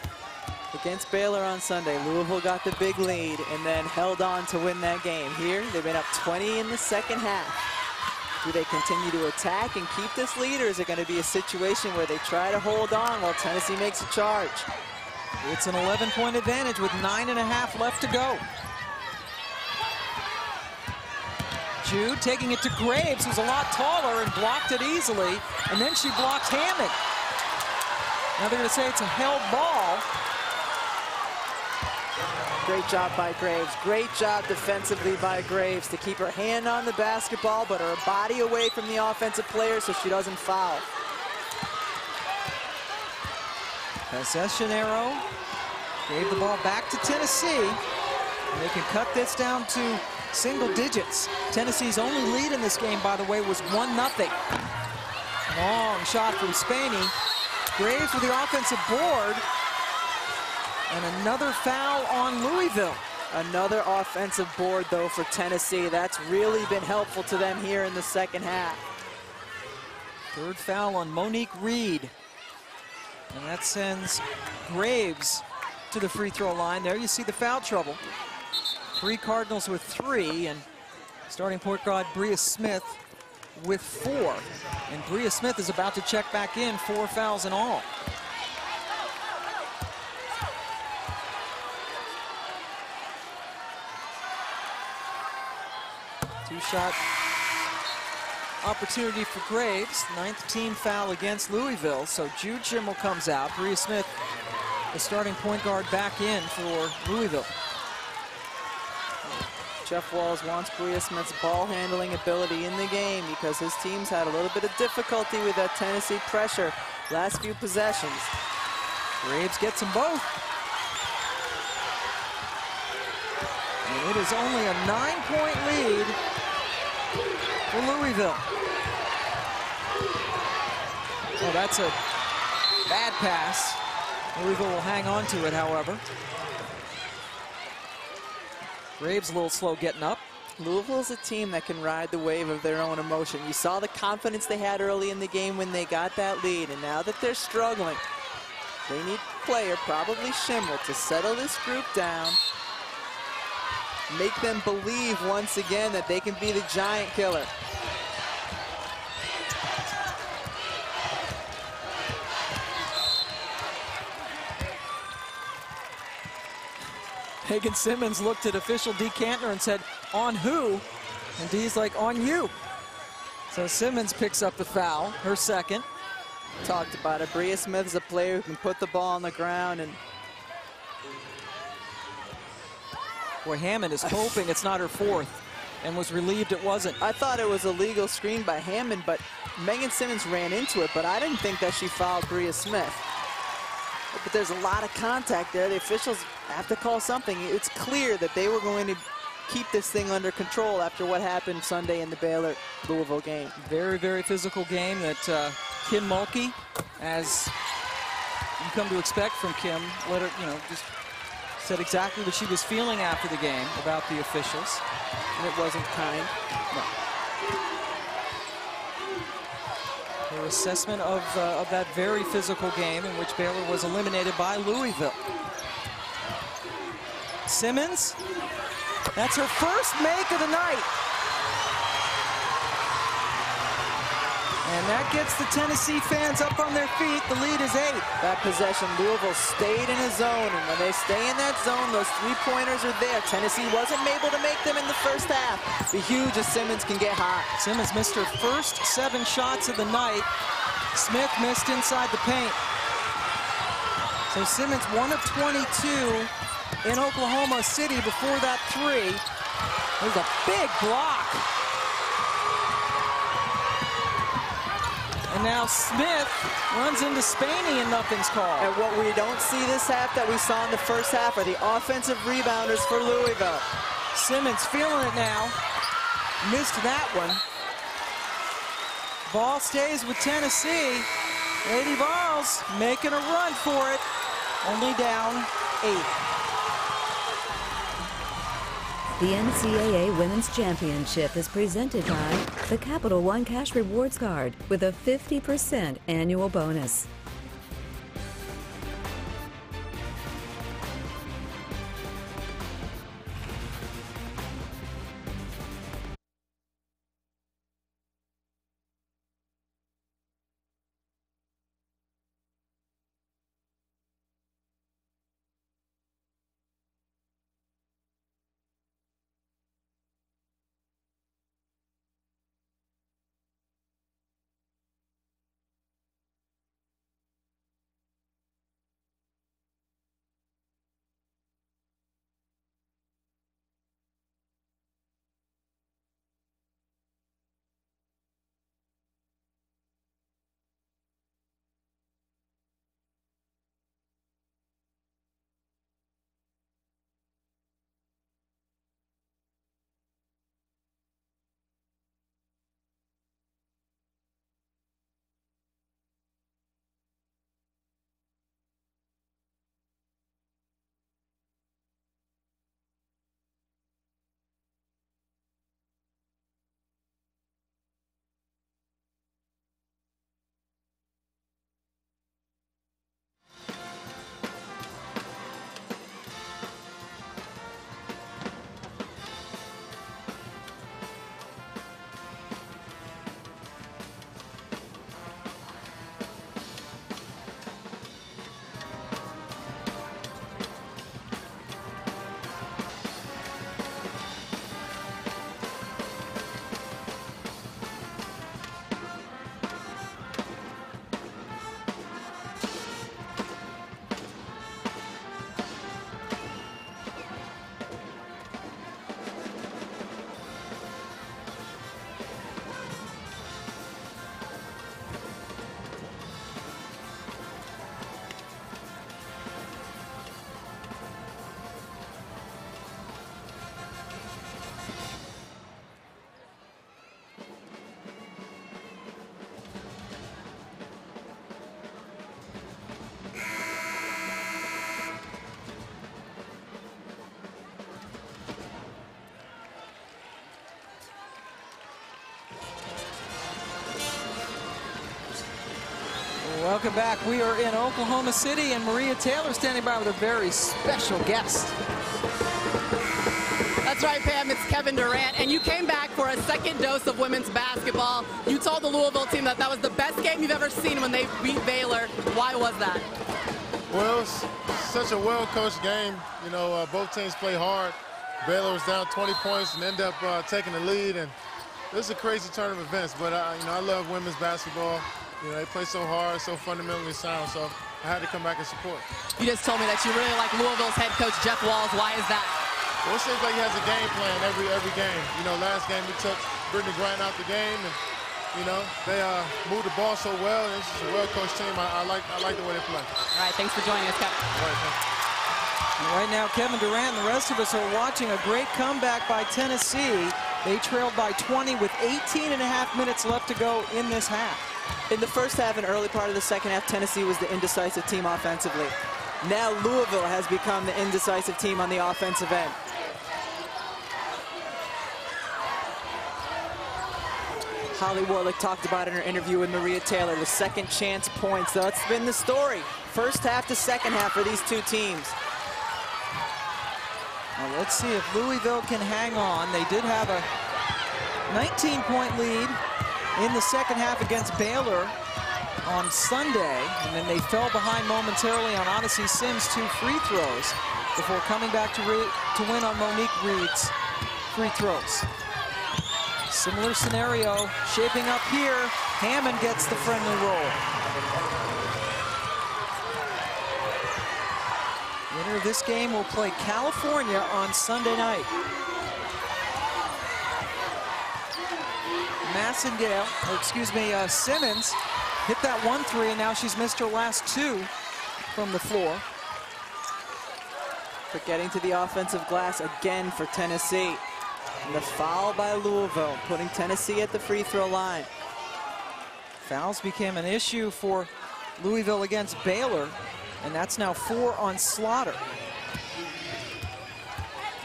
Against Baylor on Sunday, Louisville got the big lead and then held on to win that game. Here, they've been up 20 in the second half. Do they continue to attack and keep this lead, or is it going to be a situation where they try to hold on while Tennessee makes a charge? It's an 11-point advantage with nine and a half left to go. Jude taking it to Graves, who's a lot taller, and blocked it easily. And then she blocked Hammond. Now they're going to say it's a held ball. Great job by Graves. Great job defensively by Graves to keep her hand on the basketball, but her body away from the offensive player so she doesn't foul. Possession arrow gave the ball back to Tennessee. And they can cut this down to single digits. Tennessee's only lead in this game, by the way, was 1-0. Long shot from Spani. Graves with the offensive board. And another foul on Louisville. Another offensive board, though, for Tennessee. That's really been helpful to them here in the second half. Third foul on Monique Reed. And that sends Graves to the free throw line. There you see the foul trouble. Three Cardinals with three, and starting point guard Bria Smith with four. And Bria Smith is about to check back in, four fouls in all. Two-shot opportunity for Graves. Ninth team foul against Louisville. So Jude Schimmel comes out. Bria Smith, the starting point guard, back in for Louisville. Jeff Walz wants Bria Smith's ball handling ability in the game because his team's had a little bit of difficulty with that Tennessee pressure last few possessions. Graves gets them both. And it is only a nine-point lead for Louisville. Oh, that's a bad pass. Louisville will hang on to it, however. Graves a little slow getting up. Louisville's a team that can ride the wave of their own emotion. You saw the confidence they had early in the game when they got that lead, and now that they're struggling, they need player, probably Schimmel, to settle this group down, make them believe once again that they can be the giant killer. Meighan Simmons looked at official Dee Kantner and said, on who? And Dee's like, on you. So Simmons picks up the foul, her second. Talked about it. Bria Smith is a player who can put the ball on the ground and Boy, Hammond is hoping it's not her fourth and was relieved it wasn't. I thought it was a legal screen by Hammond, but Meighan Simmons ran into it, but I didn't think that she fouled Bria Smith. But there's a lot of contact there. The officials have to call something. It's clear that they were going to keep this thing under control after what happened Sunday in the Baylor Louisville game. Very, very physical game that uh, Kim Mulkey, as you come to expect from Kim, let her, you know, just said exactly what she was feeling after the game about the officials. And it wasn't kind. No. Her assessment of, uh, of that very physical game in which Baylor was eliminated by Louisville. Simmons That's her first make of the night. And that gets the Tennessee fans up on their feet. The lead is eight. That possession, Louisville stayed in a zone, and when they stay in that zone, those three-pointers are there. Tennessee wasn't able to make them in the first half. Be huge as Simmons can get hot. Simmons missed her first seven shots of the night. Smith missed inside the paint. So Simmons, one of 22 in Oklahoma City before that three. There's a big block. And now Smith runs into Spani and nothing's called. And what we don't see this half that we saw in the first half are the offensive rebounders for Louisville. Simmons feeling it now. Missed that one. Ball stays with Tennessee. Lady Vols making a run for it. Only down eight. The NCAA Women's Championship is presented by the Capital One Cash Rewards Card with a 50% annual bonus. Welcome back. We are in Oklahoma City, and Maria Taylor standing by with a very special guest. That's right, Pam. It's Kevin Durant. And you came back for a second dose of women's basketball. You told the Louisville team that that was the best game you've ever seen when they beat Baylor. Why was that? Well, it was such a well-coached game. You know, uh, both teams play hard. Baylor was down 20 points and end up uh, taking the lead. And this is a crazy turn of events. But, I, you know, I love women's basketball. You know, they play so hard, so fundamentally sound. So I had to come back and support. You just told me that you really like Louisville's head coach, Jeff Walz. Why is that? Well, it seems like he has a game plan every every game. You know, last game we took Brittney Griner out the game, and you know they uh, moved the ball so well. And this is a well-coached team. I, I, like I like the way they play. All right, thanks for joining us, Kevin. All right, Right now, Kevin Durant and the rest of us are watching a great comeback by Tennessee. They trailed by 20 with 18 and a half minutes left to go in this half. In the first half and early part of the second half, Tennessee was the indecisive team offensively. Now Louisville has become the indecisive team on the offensive end. Holly Warlick talked about in her interview with Maria Taylor, the second chance points. That's been the story. First half to second half for these two teams. Well, let's see if Louisville can hang on. They did have a 19-point lead in the second half against Baylor on Sunday, and then they fell behind momentarily on Odyssey Sims' two free throws before coming back to, to win on Monique Reed's free throws. Similar scenario shaping up here. Hammond gets the friendly roll. Winner of this game will play California on Sunday night. Massengale, or excuse me, uh, Simmons hit that one three, and now she's missed her last two from the floor. But getting to the offensive glass again for Tennessee. And the foul by Louisville, putting Tennessee at the free throw line. Fouls became an issue for Louisville against Baylor, and that's now four on Slaughter.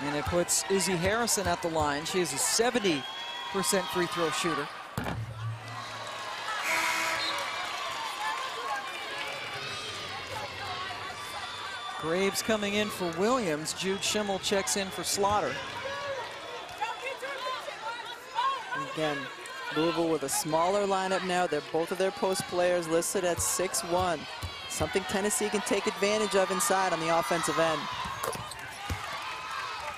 And it puts Izzy Harrison at the line. She is a 70% free throw shooter. Graves coming in for Williams. Jude Schimmel checks in for Slaughter. Again, Louisville with a smaller lineup now. They're both of their post players listed at 6'1". Something Tennessee can take advantage of inside on the offensive end.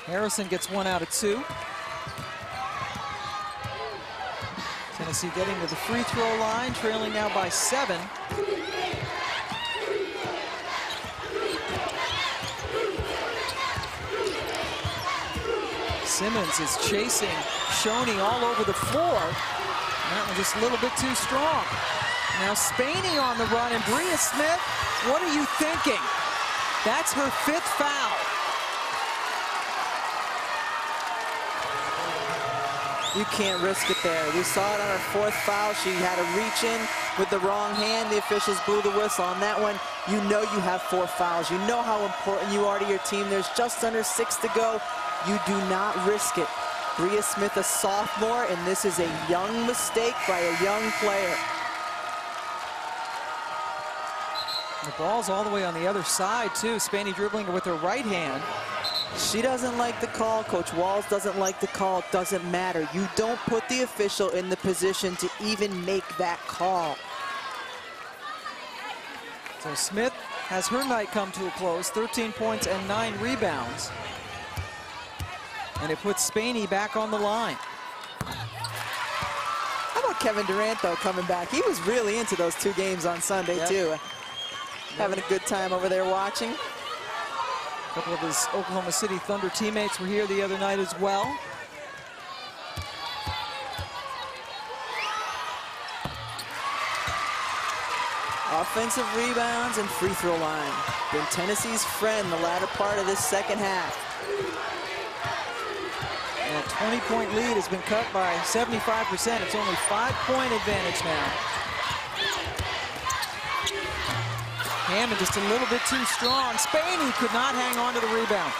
Harrison gets one out of two. Tennessee getting to the free throw line, trailing now by seven. Simmons is chasing Shoni all over the floor. That one just a little bit too strong. Now Spani on the run, and Bria Smith, what are you thinking? That's her fifth foul. You can't risk it there. We saw it on her fourth foul. She had a reach in with the wrong hand. The officials blew the whistle on that one. You know you have four fouls. You know how important you are to your team. There's just under six to go. You do not risk it. Bria Smith, a sophomore, and this is a young mistake by a young player. The ball's all the way on the other side, too. Spani dribbling with her right hand. She doesn't like the call. Coach Walz doesn't like the call. It doesn't matter. You don't put the official in the position to even make that call. So Smith has her night come to a close. 13 points and nine rebounds. And it puts Spani back on the line. How about Kevin Durant, though, coming back? He was really into those two games on Sunday, yep. too. Having a good time over there watching. A couple of his Oklahoma City Thunder teammates were here the other night as well. Offensive rebounds and free throw line. Been Tennessee's friend the latter part of this second half. And a 20-point lead has been cut by 75%. It's only five-point advantage now. Hammond just a little bit too strong. Spani could not hang on to the rebound.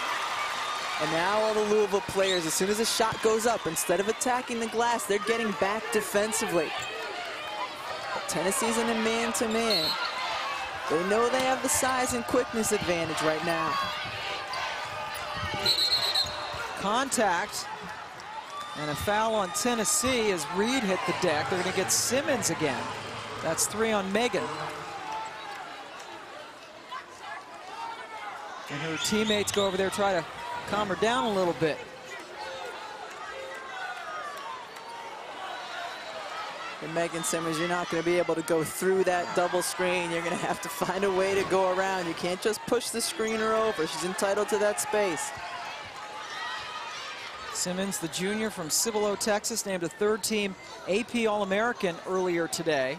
And now all the Louisville players, as soon as a shot goes up, instead of attacking the glass, they're getting back defensively. But Tennessee's in a man-to-man. -man. They know they have the size and quickness advantage right now. Contact and a foul on Tennessee as Reed hit the deck. They're going to get Simmons again. That's three on Meighan. And her teammates go over there, try to calm her down a little bit. And Meighan Simmons, you're not going to be able to go through that double screen. You're going to have to find a way to go around. You can't just push the screener over. She's entitled to that space. Simmons, the junior from Cibolo, Texas, named a third team AP All-American earlier today.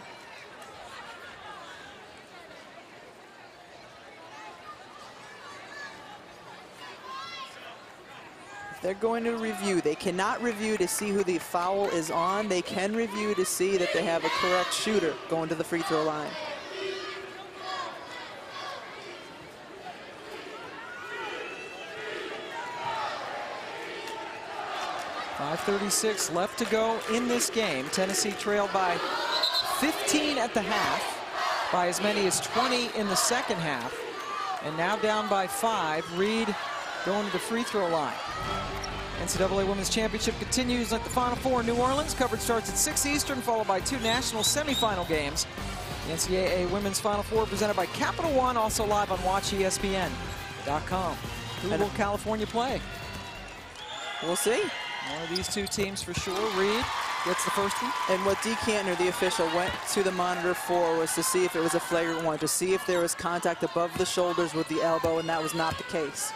They're going to review. They cannot review to see who the foul is on. They can review to see that they have a correct shooter going to the free throw line. Five thirty-six left to go in this game. Tennessee trailed by 15 at the half, by as many as 20 in the second half, and now down by five. Reed going to the free throw line. NCAA Women's Championship continues like the Final Four in New Orleans. Coverage starts at 6 Eastern, followed by two national semifinal games. The NCAA Women's Final Four presented by Capital One, also live on WatchESPN.com. Who will California play? We'll see. One of these two teams for sure. Reed gets the first one. And what Dee Kantner, the official, went to the monitor for was to see if it was a flagrant one, to see if there was contact above the shoulders with the elbow, and that was not the case.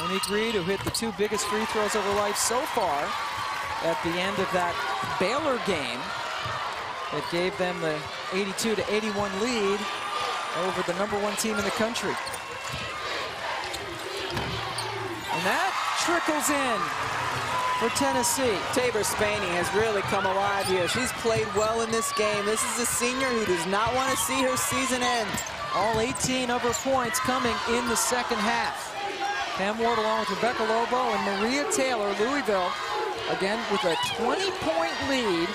Monique Reed, who hit the two biggest free throws of her life so far at the end of that Baylor game that gave them the 82 to 81 lead over the number one team in the country. And that trickles in for Tennessee. Taber Spani has really come alive here. She's played well in this game. This is a senior who does not want to see her season end. All 18 of her points coming in the second half. Pam Ward along with Rebecca Lobo and Maria Taylor, Louisville, again with a 20-point lead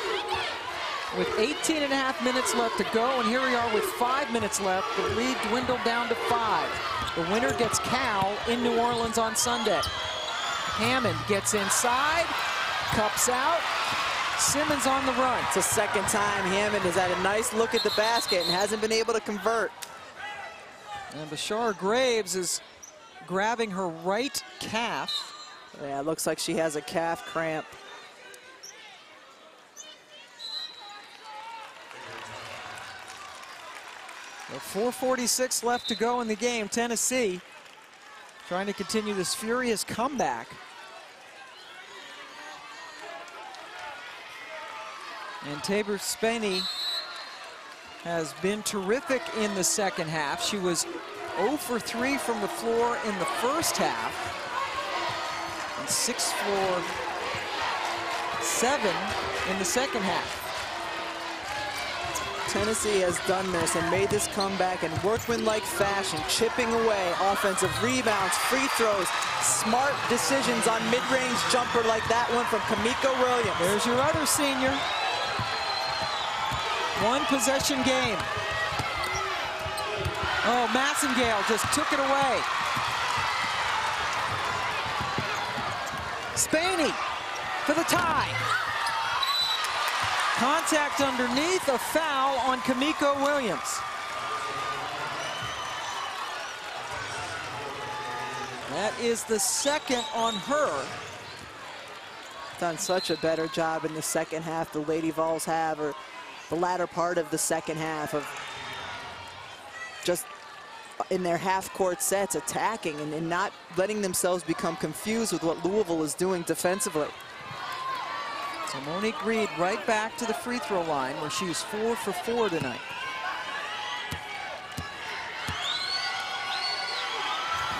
with 18 and a half minutes left to go. And here we are with five minutes left. The lead dwindled down to five. The winner gets Cal in New Orleans on Sunday. Hammond gets inside, cups out. Simmons on the run. It's the second time Hammond has had a nice look at the basket and hasn't been able to convert. And Bashaara Graves is grabbing her right calf. Yeah, it looks like she has a calf cramp. So 4.46 left to go in the game. Tennessee trying to continue this furious comeback. And Taber Spani has been terrific in the second half. She was 0 for 3 from the floor in the first half. And 6 for 7 in the second half. Tennessee has done this and made this comeback in workmanlike fashion, chipping away offensive rebounds, free throws, smart decisions on mid-range jumper like that one from Kamiko Williams. There's your other senior. One possession game. Oh, Massengale just took it away. Spani for the tie. Contact underneath, a foul on Kamiko Williams. That is the second on her. Done such a better job in the second half, the Lady Vols have, or the latter part of the second half of just in their half-court sets attacking and, and not letting themselves become confused with what Louisville is doing defensively. So Monique Reed right back to the free throw line where she four for four tonight.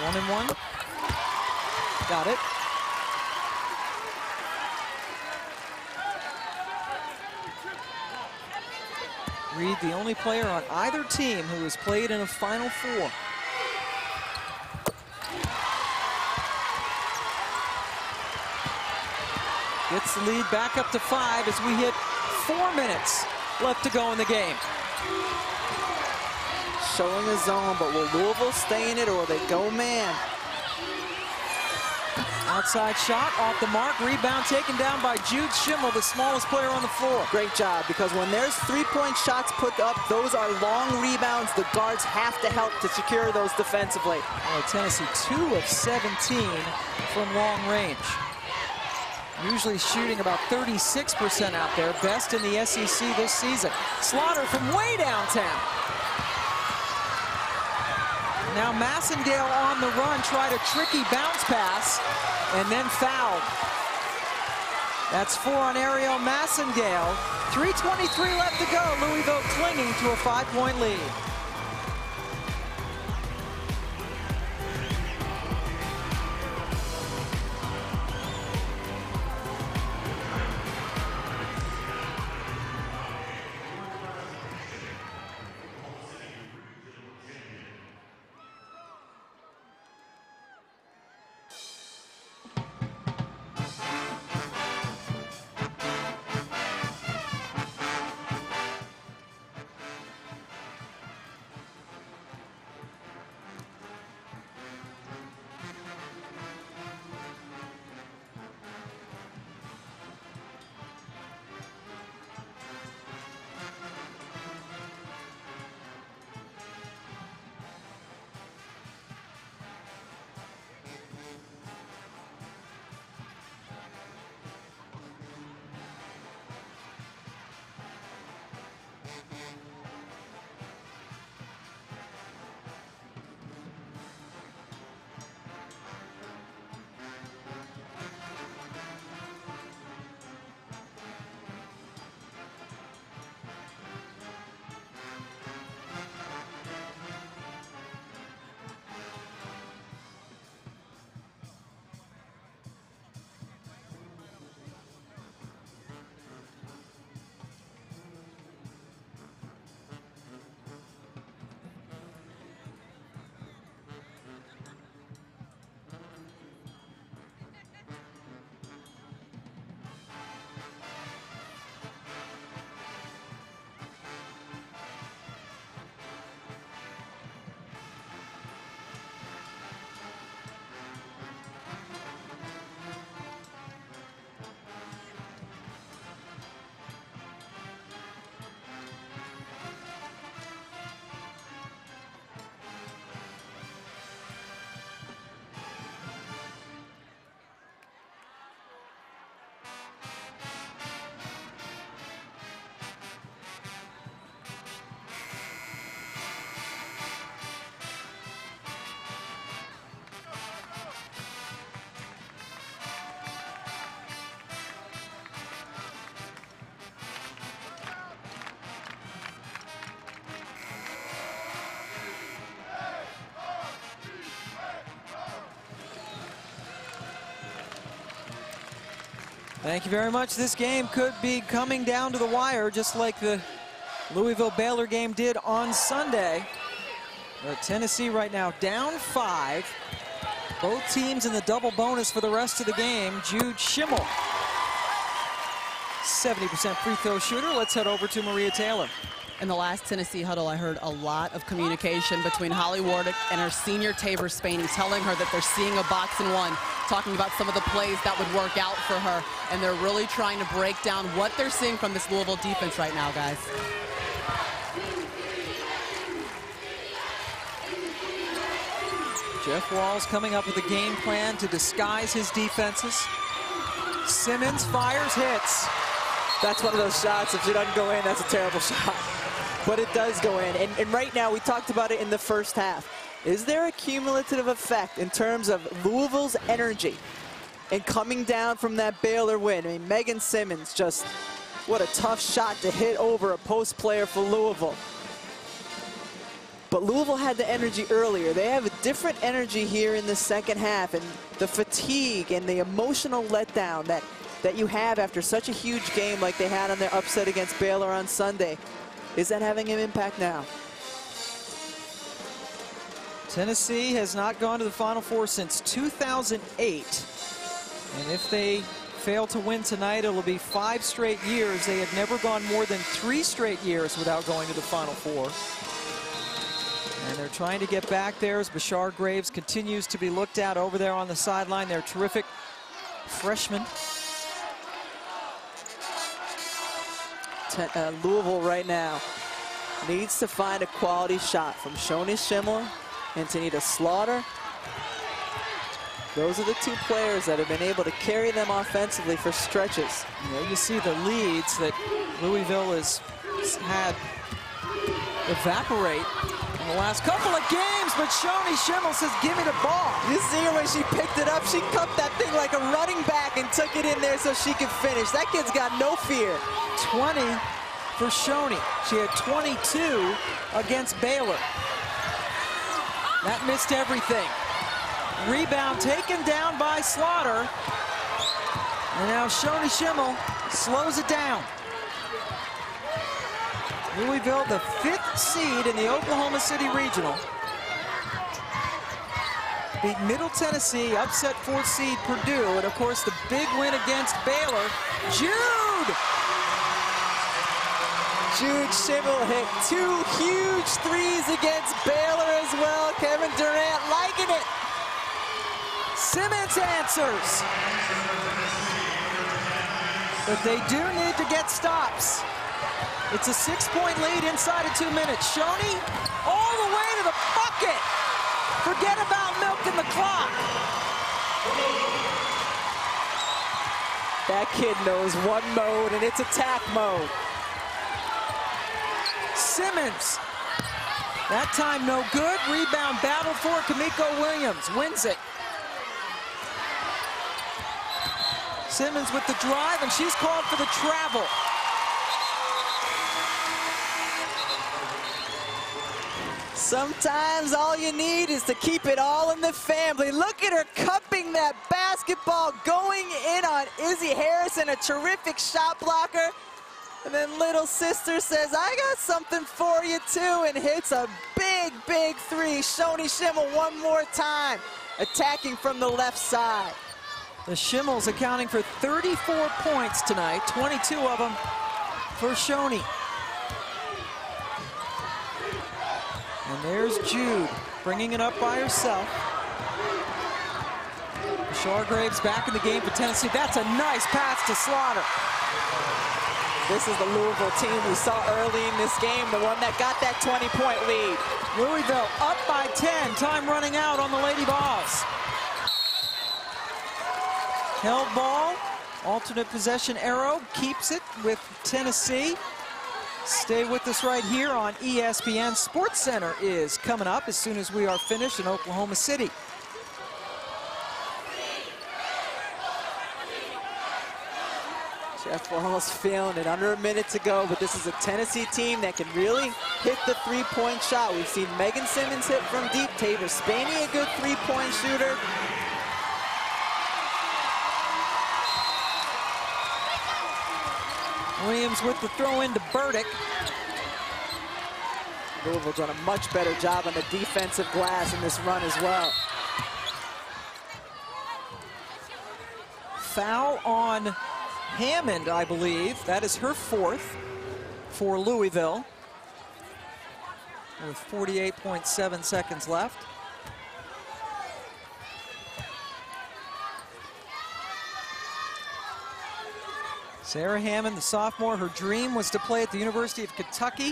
One and one. Got it. Reed, the only player on either team who has played in a Final Four. Gets the lead back up to five as we hit four minutes left to go in the game. Showing the zone, but will Louisville stay in it or they go man? Outside shot off the mark, rebound taken down by Jude Schimmel, the smallest player on the floor. Great job, because when there's three-point shots put up, those are long rebounds. The guards have to help to secure those defensively. Oh, Tennessee, two of 17 from long range. Usually shooting about 36% out there, best in the SEC this season. Slaughter from way downtown. Now Massengale on the run, tried a tricky bounce pass, and then fouled. That's four on Ariel Massengale. 3.23 left to go. Louisville clinging to a five-point lead. Thank you very much. This game could be coming down to the wire, just like the Louisville Baylor game did on Sunday. But Tennessee right now down five. Both teams in the double bonus for the rest of the game. Jude Schimmel, 70% free throw shooter. Let's head over to Maria Taylor. In the last Tennessee huddle, I heard a lot of communication between Holly Warlick and her senior Taber Spani, telling her that they're seeing a box and one, talking about some of the plays that would work out for her, and they're really trying to break down what they're seeing from this Louisville defense right now, guys. Jeff Walz coming up with a game plan to disguise his defenses. Simmons fires, hits. That's one of those shots. If it doesn't go in, that's a terrible shot. But it does go in. And, and right now, we talked about it in the first half. Is there a cumulative effect in terms of Louisville's energy and coming down from that Baylor win? I mean, Meighan Simmons just, what a tough shot to hit over a post player for Louisville. But Louisville had the energy earlier. They have a different energy here in the second half, and the fatigue and the emotional letdown that, that you have after such a huge game like they had on their upset against Baylor on Sunday, is that having an impact now? Tennessee has not gone to the Final Four since 2008. And if they fail to win tonight, it'll be five straight years. They had never gone more than three straight years without going to the Final Four. And they're trying to get back there as Bashaara Graves continues to be looked at over there on the sideline. They're terrific freshman. Uh, Louisville right now needs to find a quality shot from Shoni Schimmel and Tanita Slaughter. Those are the two players that have been able to carry them offensively for stretches. Yeah, you see the leads that Louisville has had evaporate the last couple of games, but Shoni Schimmel says, give me the ball. You see her when she picked it up, she cupped that thing like a running back and took it in there so she could finish. That kid's got no fear. 20 for Shoni. She had 22 against Baylor. That missed everything. Rebound taken down by Slaughter. And now Shoni Schimmel slows it down. Louisville, the fifth seed in the Oklahoma City Regional. Beat Middle Tennessee, upset fourth seed Purdue, and of course the big win against Baylor. Jude! Jude Schimmel hit two huge threes against Baylor as well. Kevin Durant liking it. Simmons answers. But they do need to get stops. It's a six-point lead inside of two minutes. Shoni all the way to the bucket. Forget about milking the clock. That kid knows one mode, and it's attack mode. Simmons. That time no good. Rebound battle for Kamiko Williams. Wins it. Simmons with the drive, and she's called for the travel. Sometimes all you need is to keep it all in the family. Look at her cupping that basketball, going in on Izzy Harrison, a terrific shot blocker. And then little sister says, I got something for you too, and hits a big, big three. Shoni Schimmel one more time, attacking from the left side. The Schimmels accounting for 34 points tonight, 22 of them for Shoni. And there's Jude bringing it up by herself. Bashaara Graves back in the game for Tennessee. That's a nice pass to Slaughter. This is the Louisville team we saw early in this game, the one that got that 20-point lead. Louisville up by 10, time running out on the Lady Vols. Held ball, alternate possession arrow, keeps it with Tennessee. Stay with us right here on ESPN. Sports Center is coming up as soon as we are finished in Oklahoma City. Jeff Walz feeling it under a minute to go, but this is a Tennessee team that can really hit the three-point shot. We've seen Meighan Simmons hit from deep. Taber Spani, a good three-point shooter. Williams with the throw into Burdick. Louisville done a much better job on the defensive glass in this run as well. Foul on Hammond, I believe. That is her fourth for Louisville. With 48.7 seconds left. Sara Hammond, the sophomore, her dream was to play at the University of Kentucky.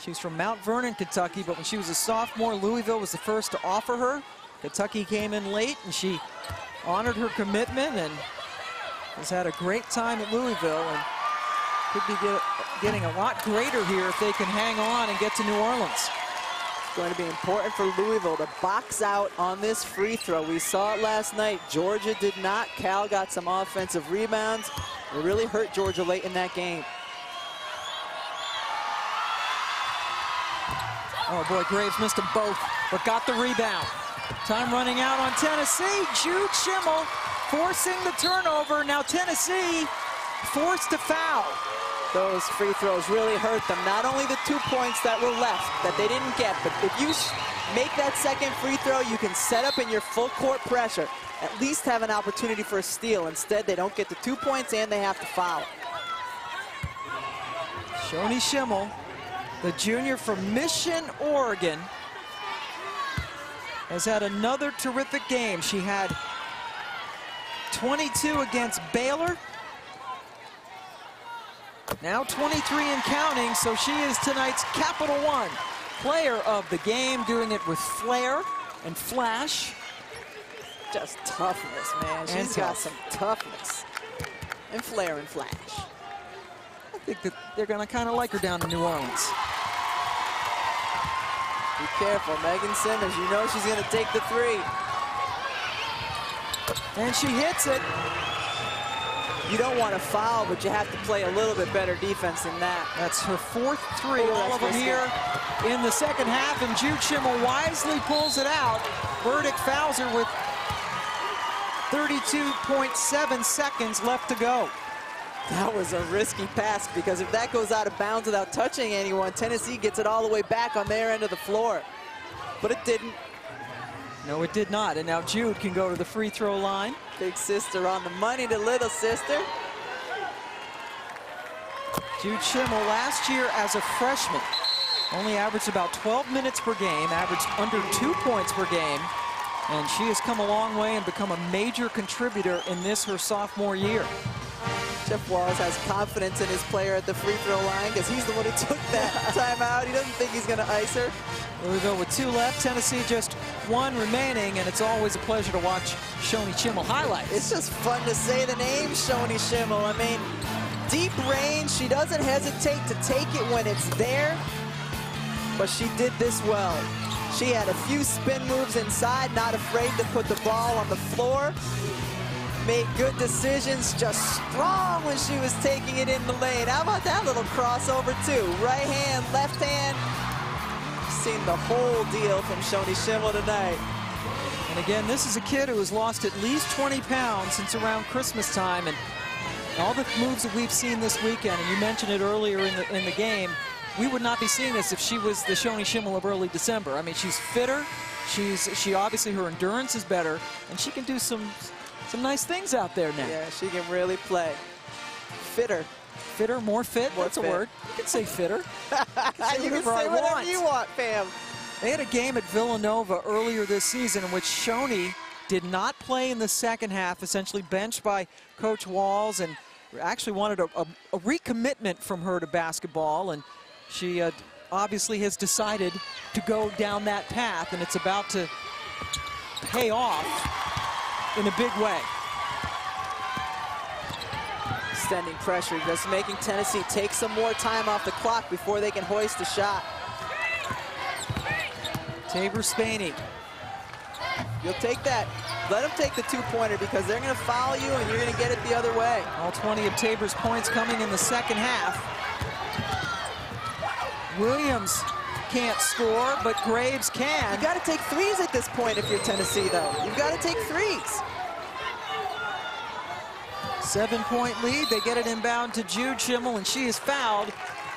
She's from Mount Vernon, Kentucky, but when she was a sophomore, Louisville was the first to offer her. Kentucky came in late, and she honored her commitment and has had a great time at Louisville and could be get, getting a lot greater here if they can hang on and get to New Orleans. It's going to be important for Louisville to box out on this free throw. We saw it last night. Georgia did not. Cal got some offensive rebounds. It really hurt Georgia late in that game. Oh boy, Graves missed them both, but got the rebound. Time running out on Tennessee. Jude Schimmel forcing the turnover. Now Tennessee forced to foul. Those free throws really hurt them. Not only the two points that were left that they didn't get, but if you make that second free throw, you can set up in your full court pressure. At least have an opportunity for a steal. Instead, they don't get the two points and they have to foul. Shoni Schimmel, the junior from Mission, Oregon, has had another terrific game. She had 22 against Baylor. Now 23 and counting, so she is tonight's Capital One player of the game, doing it with flair and flash. Just toughness, man. She's And got some toughness. And flair and flash. I think that they're going to kind of like her down in New Orleans. Be careful, Meighan Simmons. You know she's going to take the three. And she hits it. You don't want to foul, but you have to play a little bit better defense than that. That's her fourth three, Oh, all of them here in the second half, and Jude Schimmel wisely pulls it out. Burdick fouls her with 32.7 seconds left to go. That was a risky pass because if that goes out of bounds without touching anyone, Tennessee gets it all the way back on their end of the floor. But it didn't. No, it did not, and now Jude can go to the free throw line. Big sister on the money to little sister. Jude Schimmel last year as a freshman only averaged about 12 minutes per game, averaged under two points per game, and she has come a long way and become a major contributor in this her sophomore year. Jeff Walz has confidence in his player at the free throw line because he's the one who took that timeout. He doesn't think he's going to ice her. Louisville with two left, Tennessee just one remaining, and it's always a pleasure to watch Shoni Schimmel highlights. It's just fun to say the name Shoni Schimmel. I mean, deep range. She doesn't hesitate to take it when it's there, but she did this well. She had a few spin moves inside, not afraid to put the ball on the floor. Made good decisions, just strong when she was taking it in the lane. How about that little crossover too? Right hand, left hand. Seen the whole deal from Shoni Schimmel tonight. And again, this is a kid who has lost at least 20 pounds since around Christmas time. And all the moves that we've seen this weekend, and you mentioned it earlier in the, in the game, we would not be seeing this if she was the Shoni Schimmel of early December. I mean, she's fitter. She's she obviously her endurance is better, and she can do some some nice things out there now. Yeah, she can really play. Fitter. Fitter, more fit. More that's fit. a word. You can say fitter. you can whatever I say whatever want. you want, fam. They had a game at Villanova earlier this season in which Shoni did not play in the second half, essentially benched by Coach Walz, and actually wanted a, a, a recommitment from her to basketball, and she uh, obviously has decided to go down that path, and it's about to pay off in a big way. Extending pressure, just making Tennessee take some more time off the clock before they can hoist a shot. Taber Spani. You'll take that. Let them take the two-pointer because they're going to foul you and you're going to get it the other way. All 20 of Taber's points coming in the second half. Williams can't score, but Graves can. You got to take threes at this point if you're Tennessee, though. You've got to take threes. Seven-point lead. They get it inbound to Jude Schimmel, and she is fouled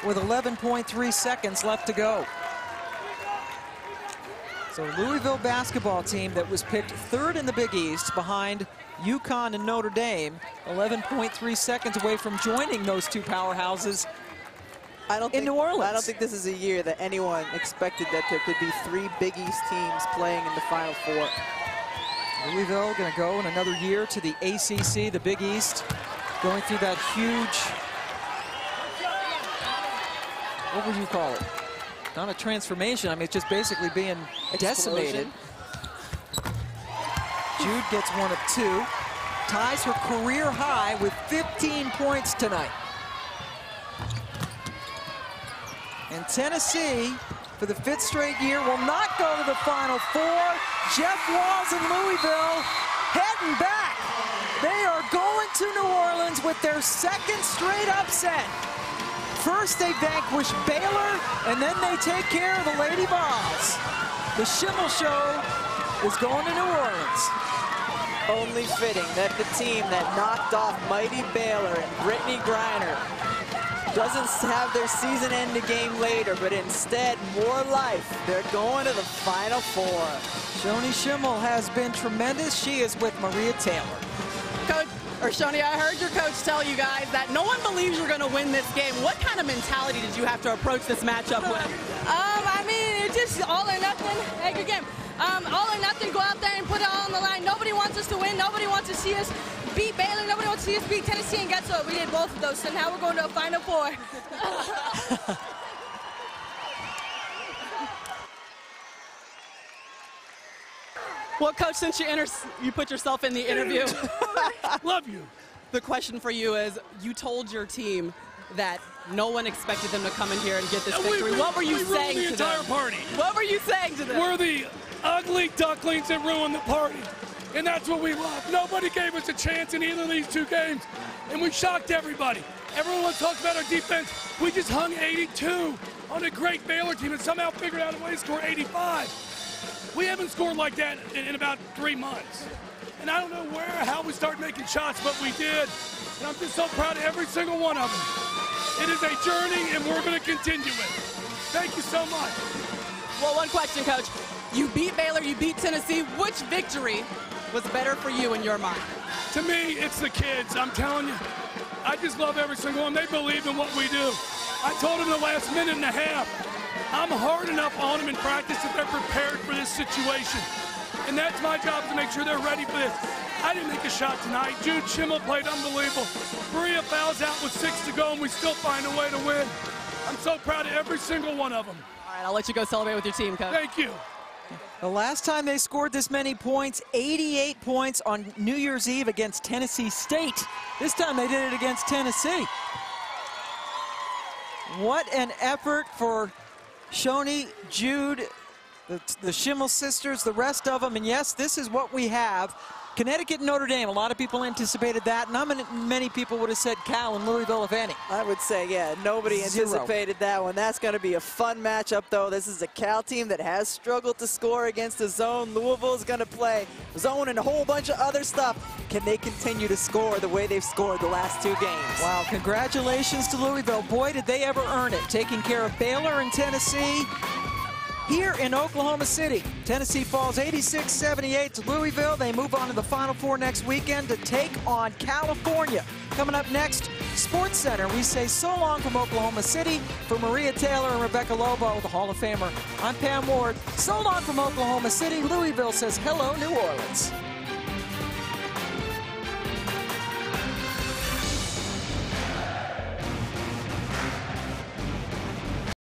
with 11.3 seconds left to go. So Louisville basketball team that was picked third in the Big East behind UConn and Notre Dame, 11.3 seconds away from joining those two powerhouses I don't in think, New Orleans. I don't think this is a year that anyone expected that there could be three Big East teams playing in the Final Four. Louisville going to go in another year to the ACC, the Big East, going through that huge, what would you call it? Not a transformation. I mean, it's just basically being decimated. Jude gets one of two, ties her career high with 15 points tonight. Tennessee, for the fifth straight year, will not go to the Final Four. Jeff Walz and Louisville heading back. They are going to New Orleans with their second straight upset. First, they vanquish Baylor, and then they take care of the Lady Vols. The Schimmel Show is going to New Orleans. Only fitting that the team that knocked off mighty Baylor and Brittney Griner doesn't have their season-ending game later, but instead more life. They're going to the Final Four. Shoni Schimmel has been tremendous. She is with Maria Taylor. Coach, or Shoni, I heard your coach tell you guys that no one believes you're going to win this game. What kind of mentality did you have to approach this matchup with? Um, I mean, it's just all or nothing. Hey, good game. Um, all or nothing. Go out there and put it all on the line. Nobody wants us to win. Nobody wants to see us beat Baylor. Nobody wants to see us beat Tennessee. And guess what? We did both of those. So now we're going to a Final Four. Well, Coach, since you, enter, you put yourself in the interview, Love you. the question for you is, you told your team that no one expected them to come in here and get this And we- victory. we- what were you we ruined saying the to entire them? party. What were you saying to them? We're the ugly ducklings that ruined the party. And that's what we love. Nobody gave us a chance in either of these two games. And we shocked everybody. Everyone talks about our defense. We just hung 82 on a great Baylor team and somehow figured out a way to score 85. We haven't scored like that in, in about three months. And I don't know where, how we started making shots, but we did. And I'm just so proud of every single one of them. It is a journey, and we're going to continue it. Thank you so much. Well, one question, Coach. You beat Baylor, you beat Tennessee. Which victory was better for you in your mind? To me, it's the kids. I'm telling you. I just love every single one. They believe in what we do. I told them the last minute and a half, I'm hard enough on them in practice that they're prepared for this situation. And that's my job to make sure they're ready for this. I didn't make a shot tonight. Jude Schimmel played unbelievable. Bria fouls out with six to go, and we still find a way to win. I'm so proud of every single one of them. All right, I'll let you go celebrate with your team, Coach. Thank you. The last time they scored this many points, 88 points on New Year's Eve against Tennessee State. This time they did it against Tennessee. What an effort for Shoni, Jude, the, the Schimmel sisters, the rest of them. And yes, this is what we have. Connecticut and Notre Dame, a lot of people anticipated that. Not many, many people would have said Cal and Louisville, if any. I would say, yeah, nobody Zero. anticipated that one. That's going to be a fun matchup, though. This is a Cal team that has struggled to score against the zone. Louisville is going to play zone and a whole bunch of other stuff. Can they continue to score the way they've scored the last two games? Wow, congratulations to Louisville. Boy, did they ever earn it. Taking care of Baylor and Tennessee here in Oklahoma City. Tennessee falls 86-78 to Louisville. They move on to the Final Four next weekend to take on California. Coming up next, Sports Center. We say so long from Oklahoma City for Maria Taylor and Rebecca Lobo, the Hall of Famer. I'm Pam Ward. So long from Oklahoma City. Louisville says hello, New Orleans.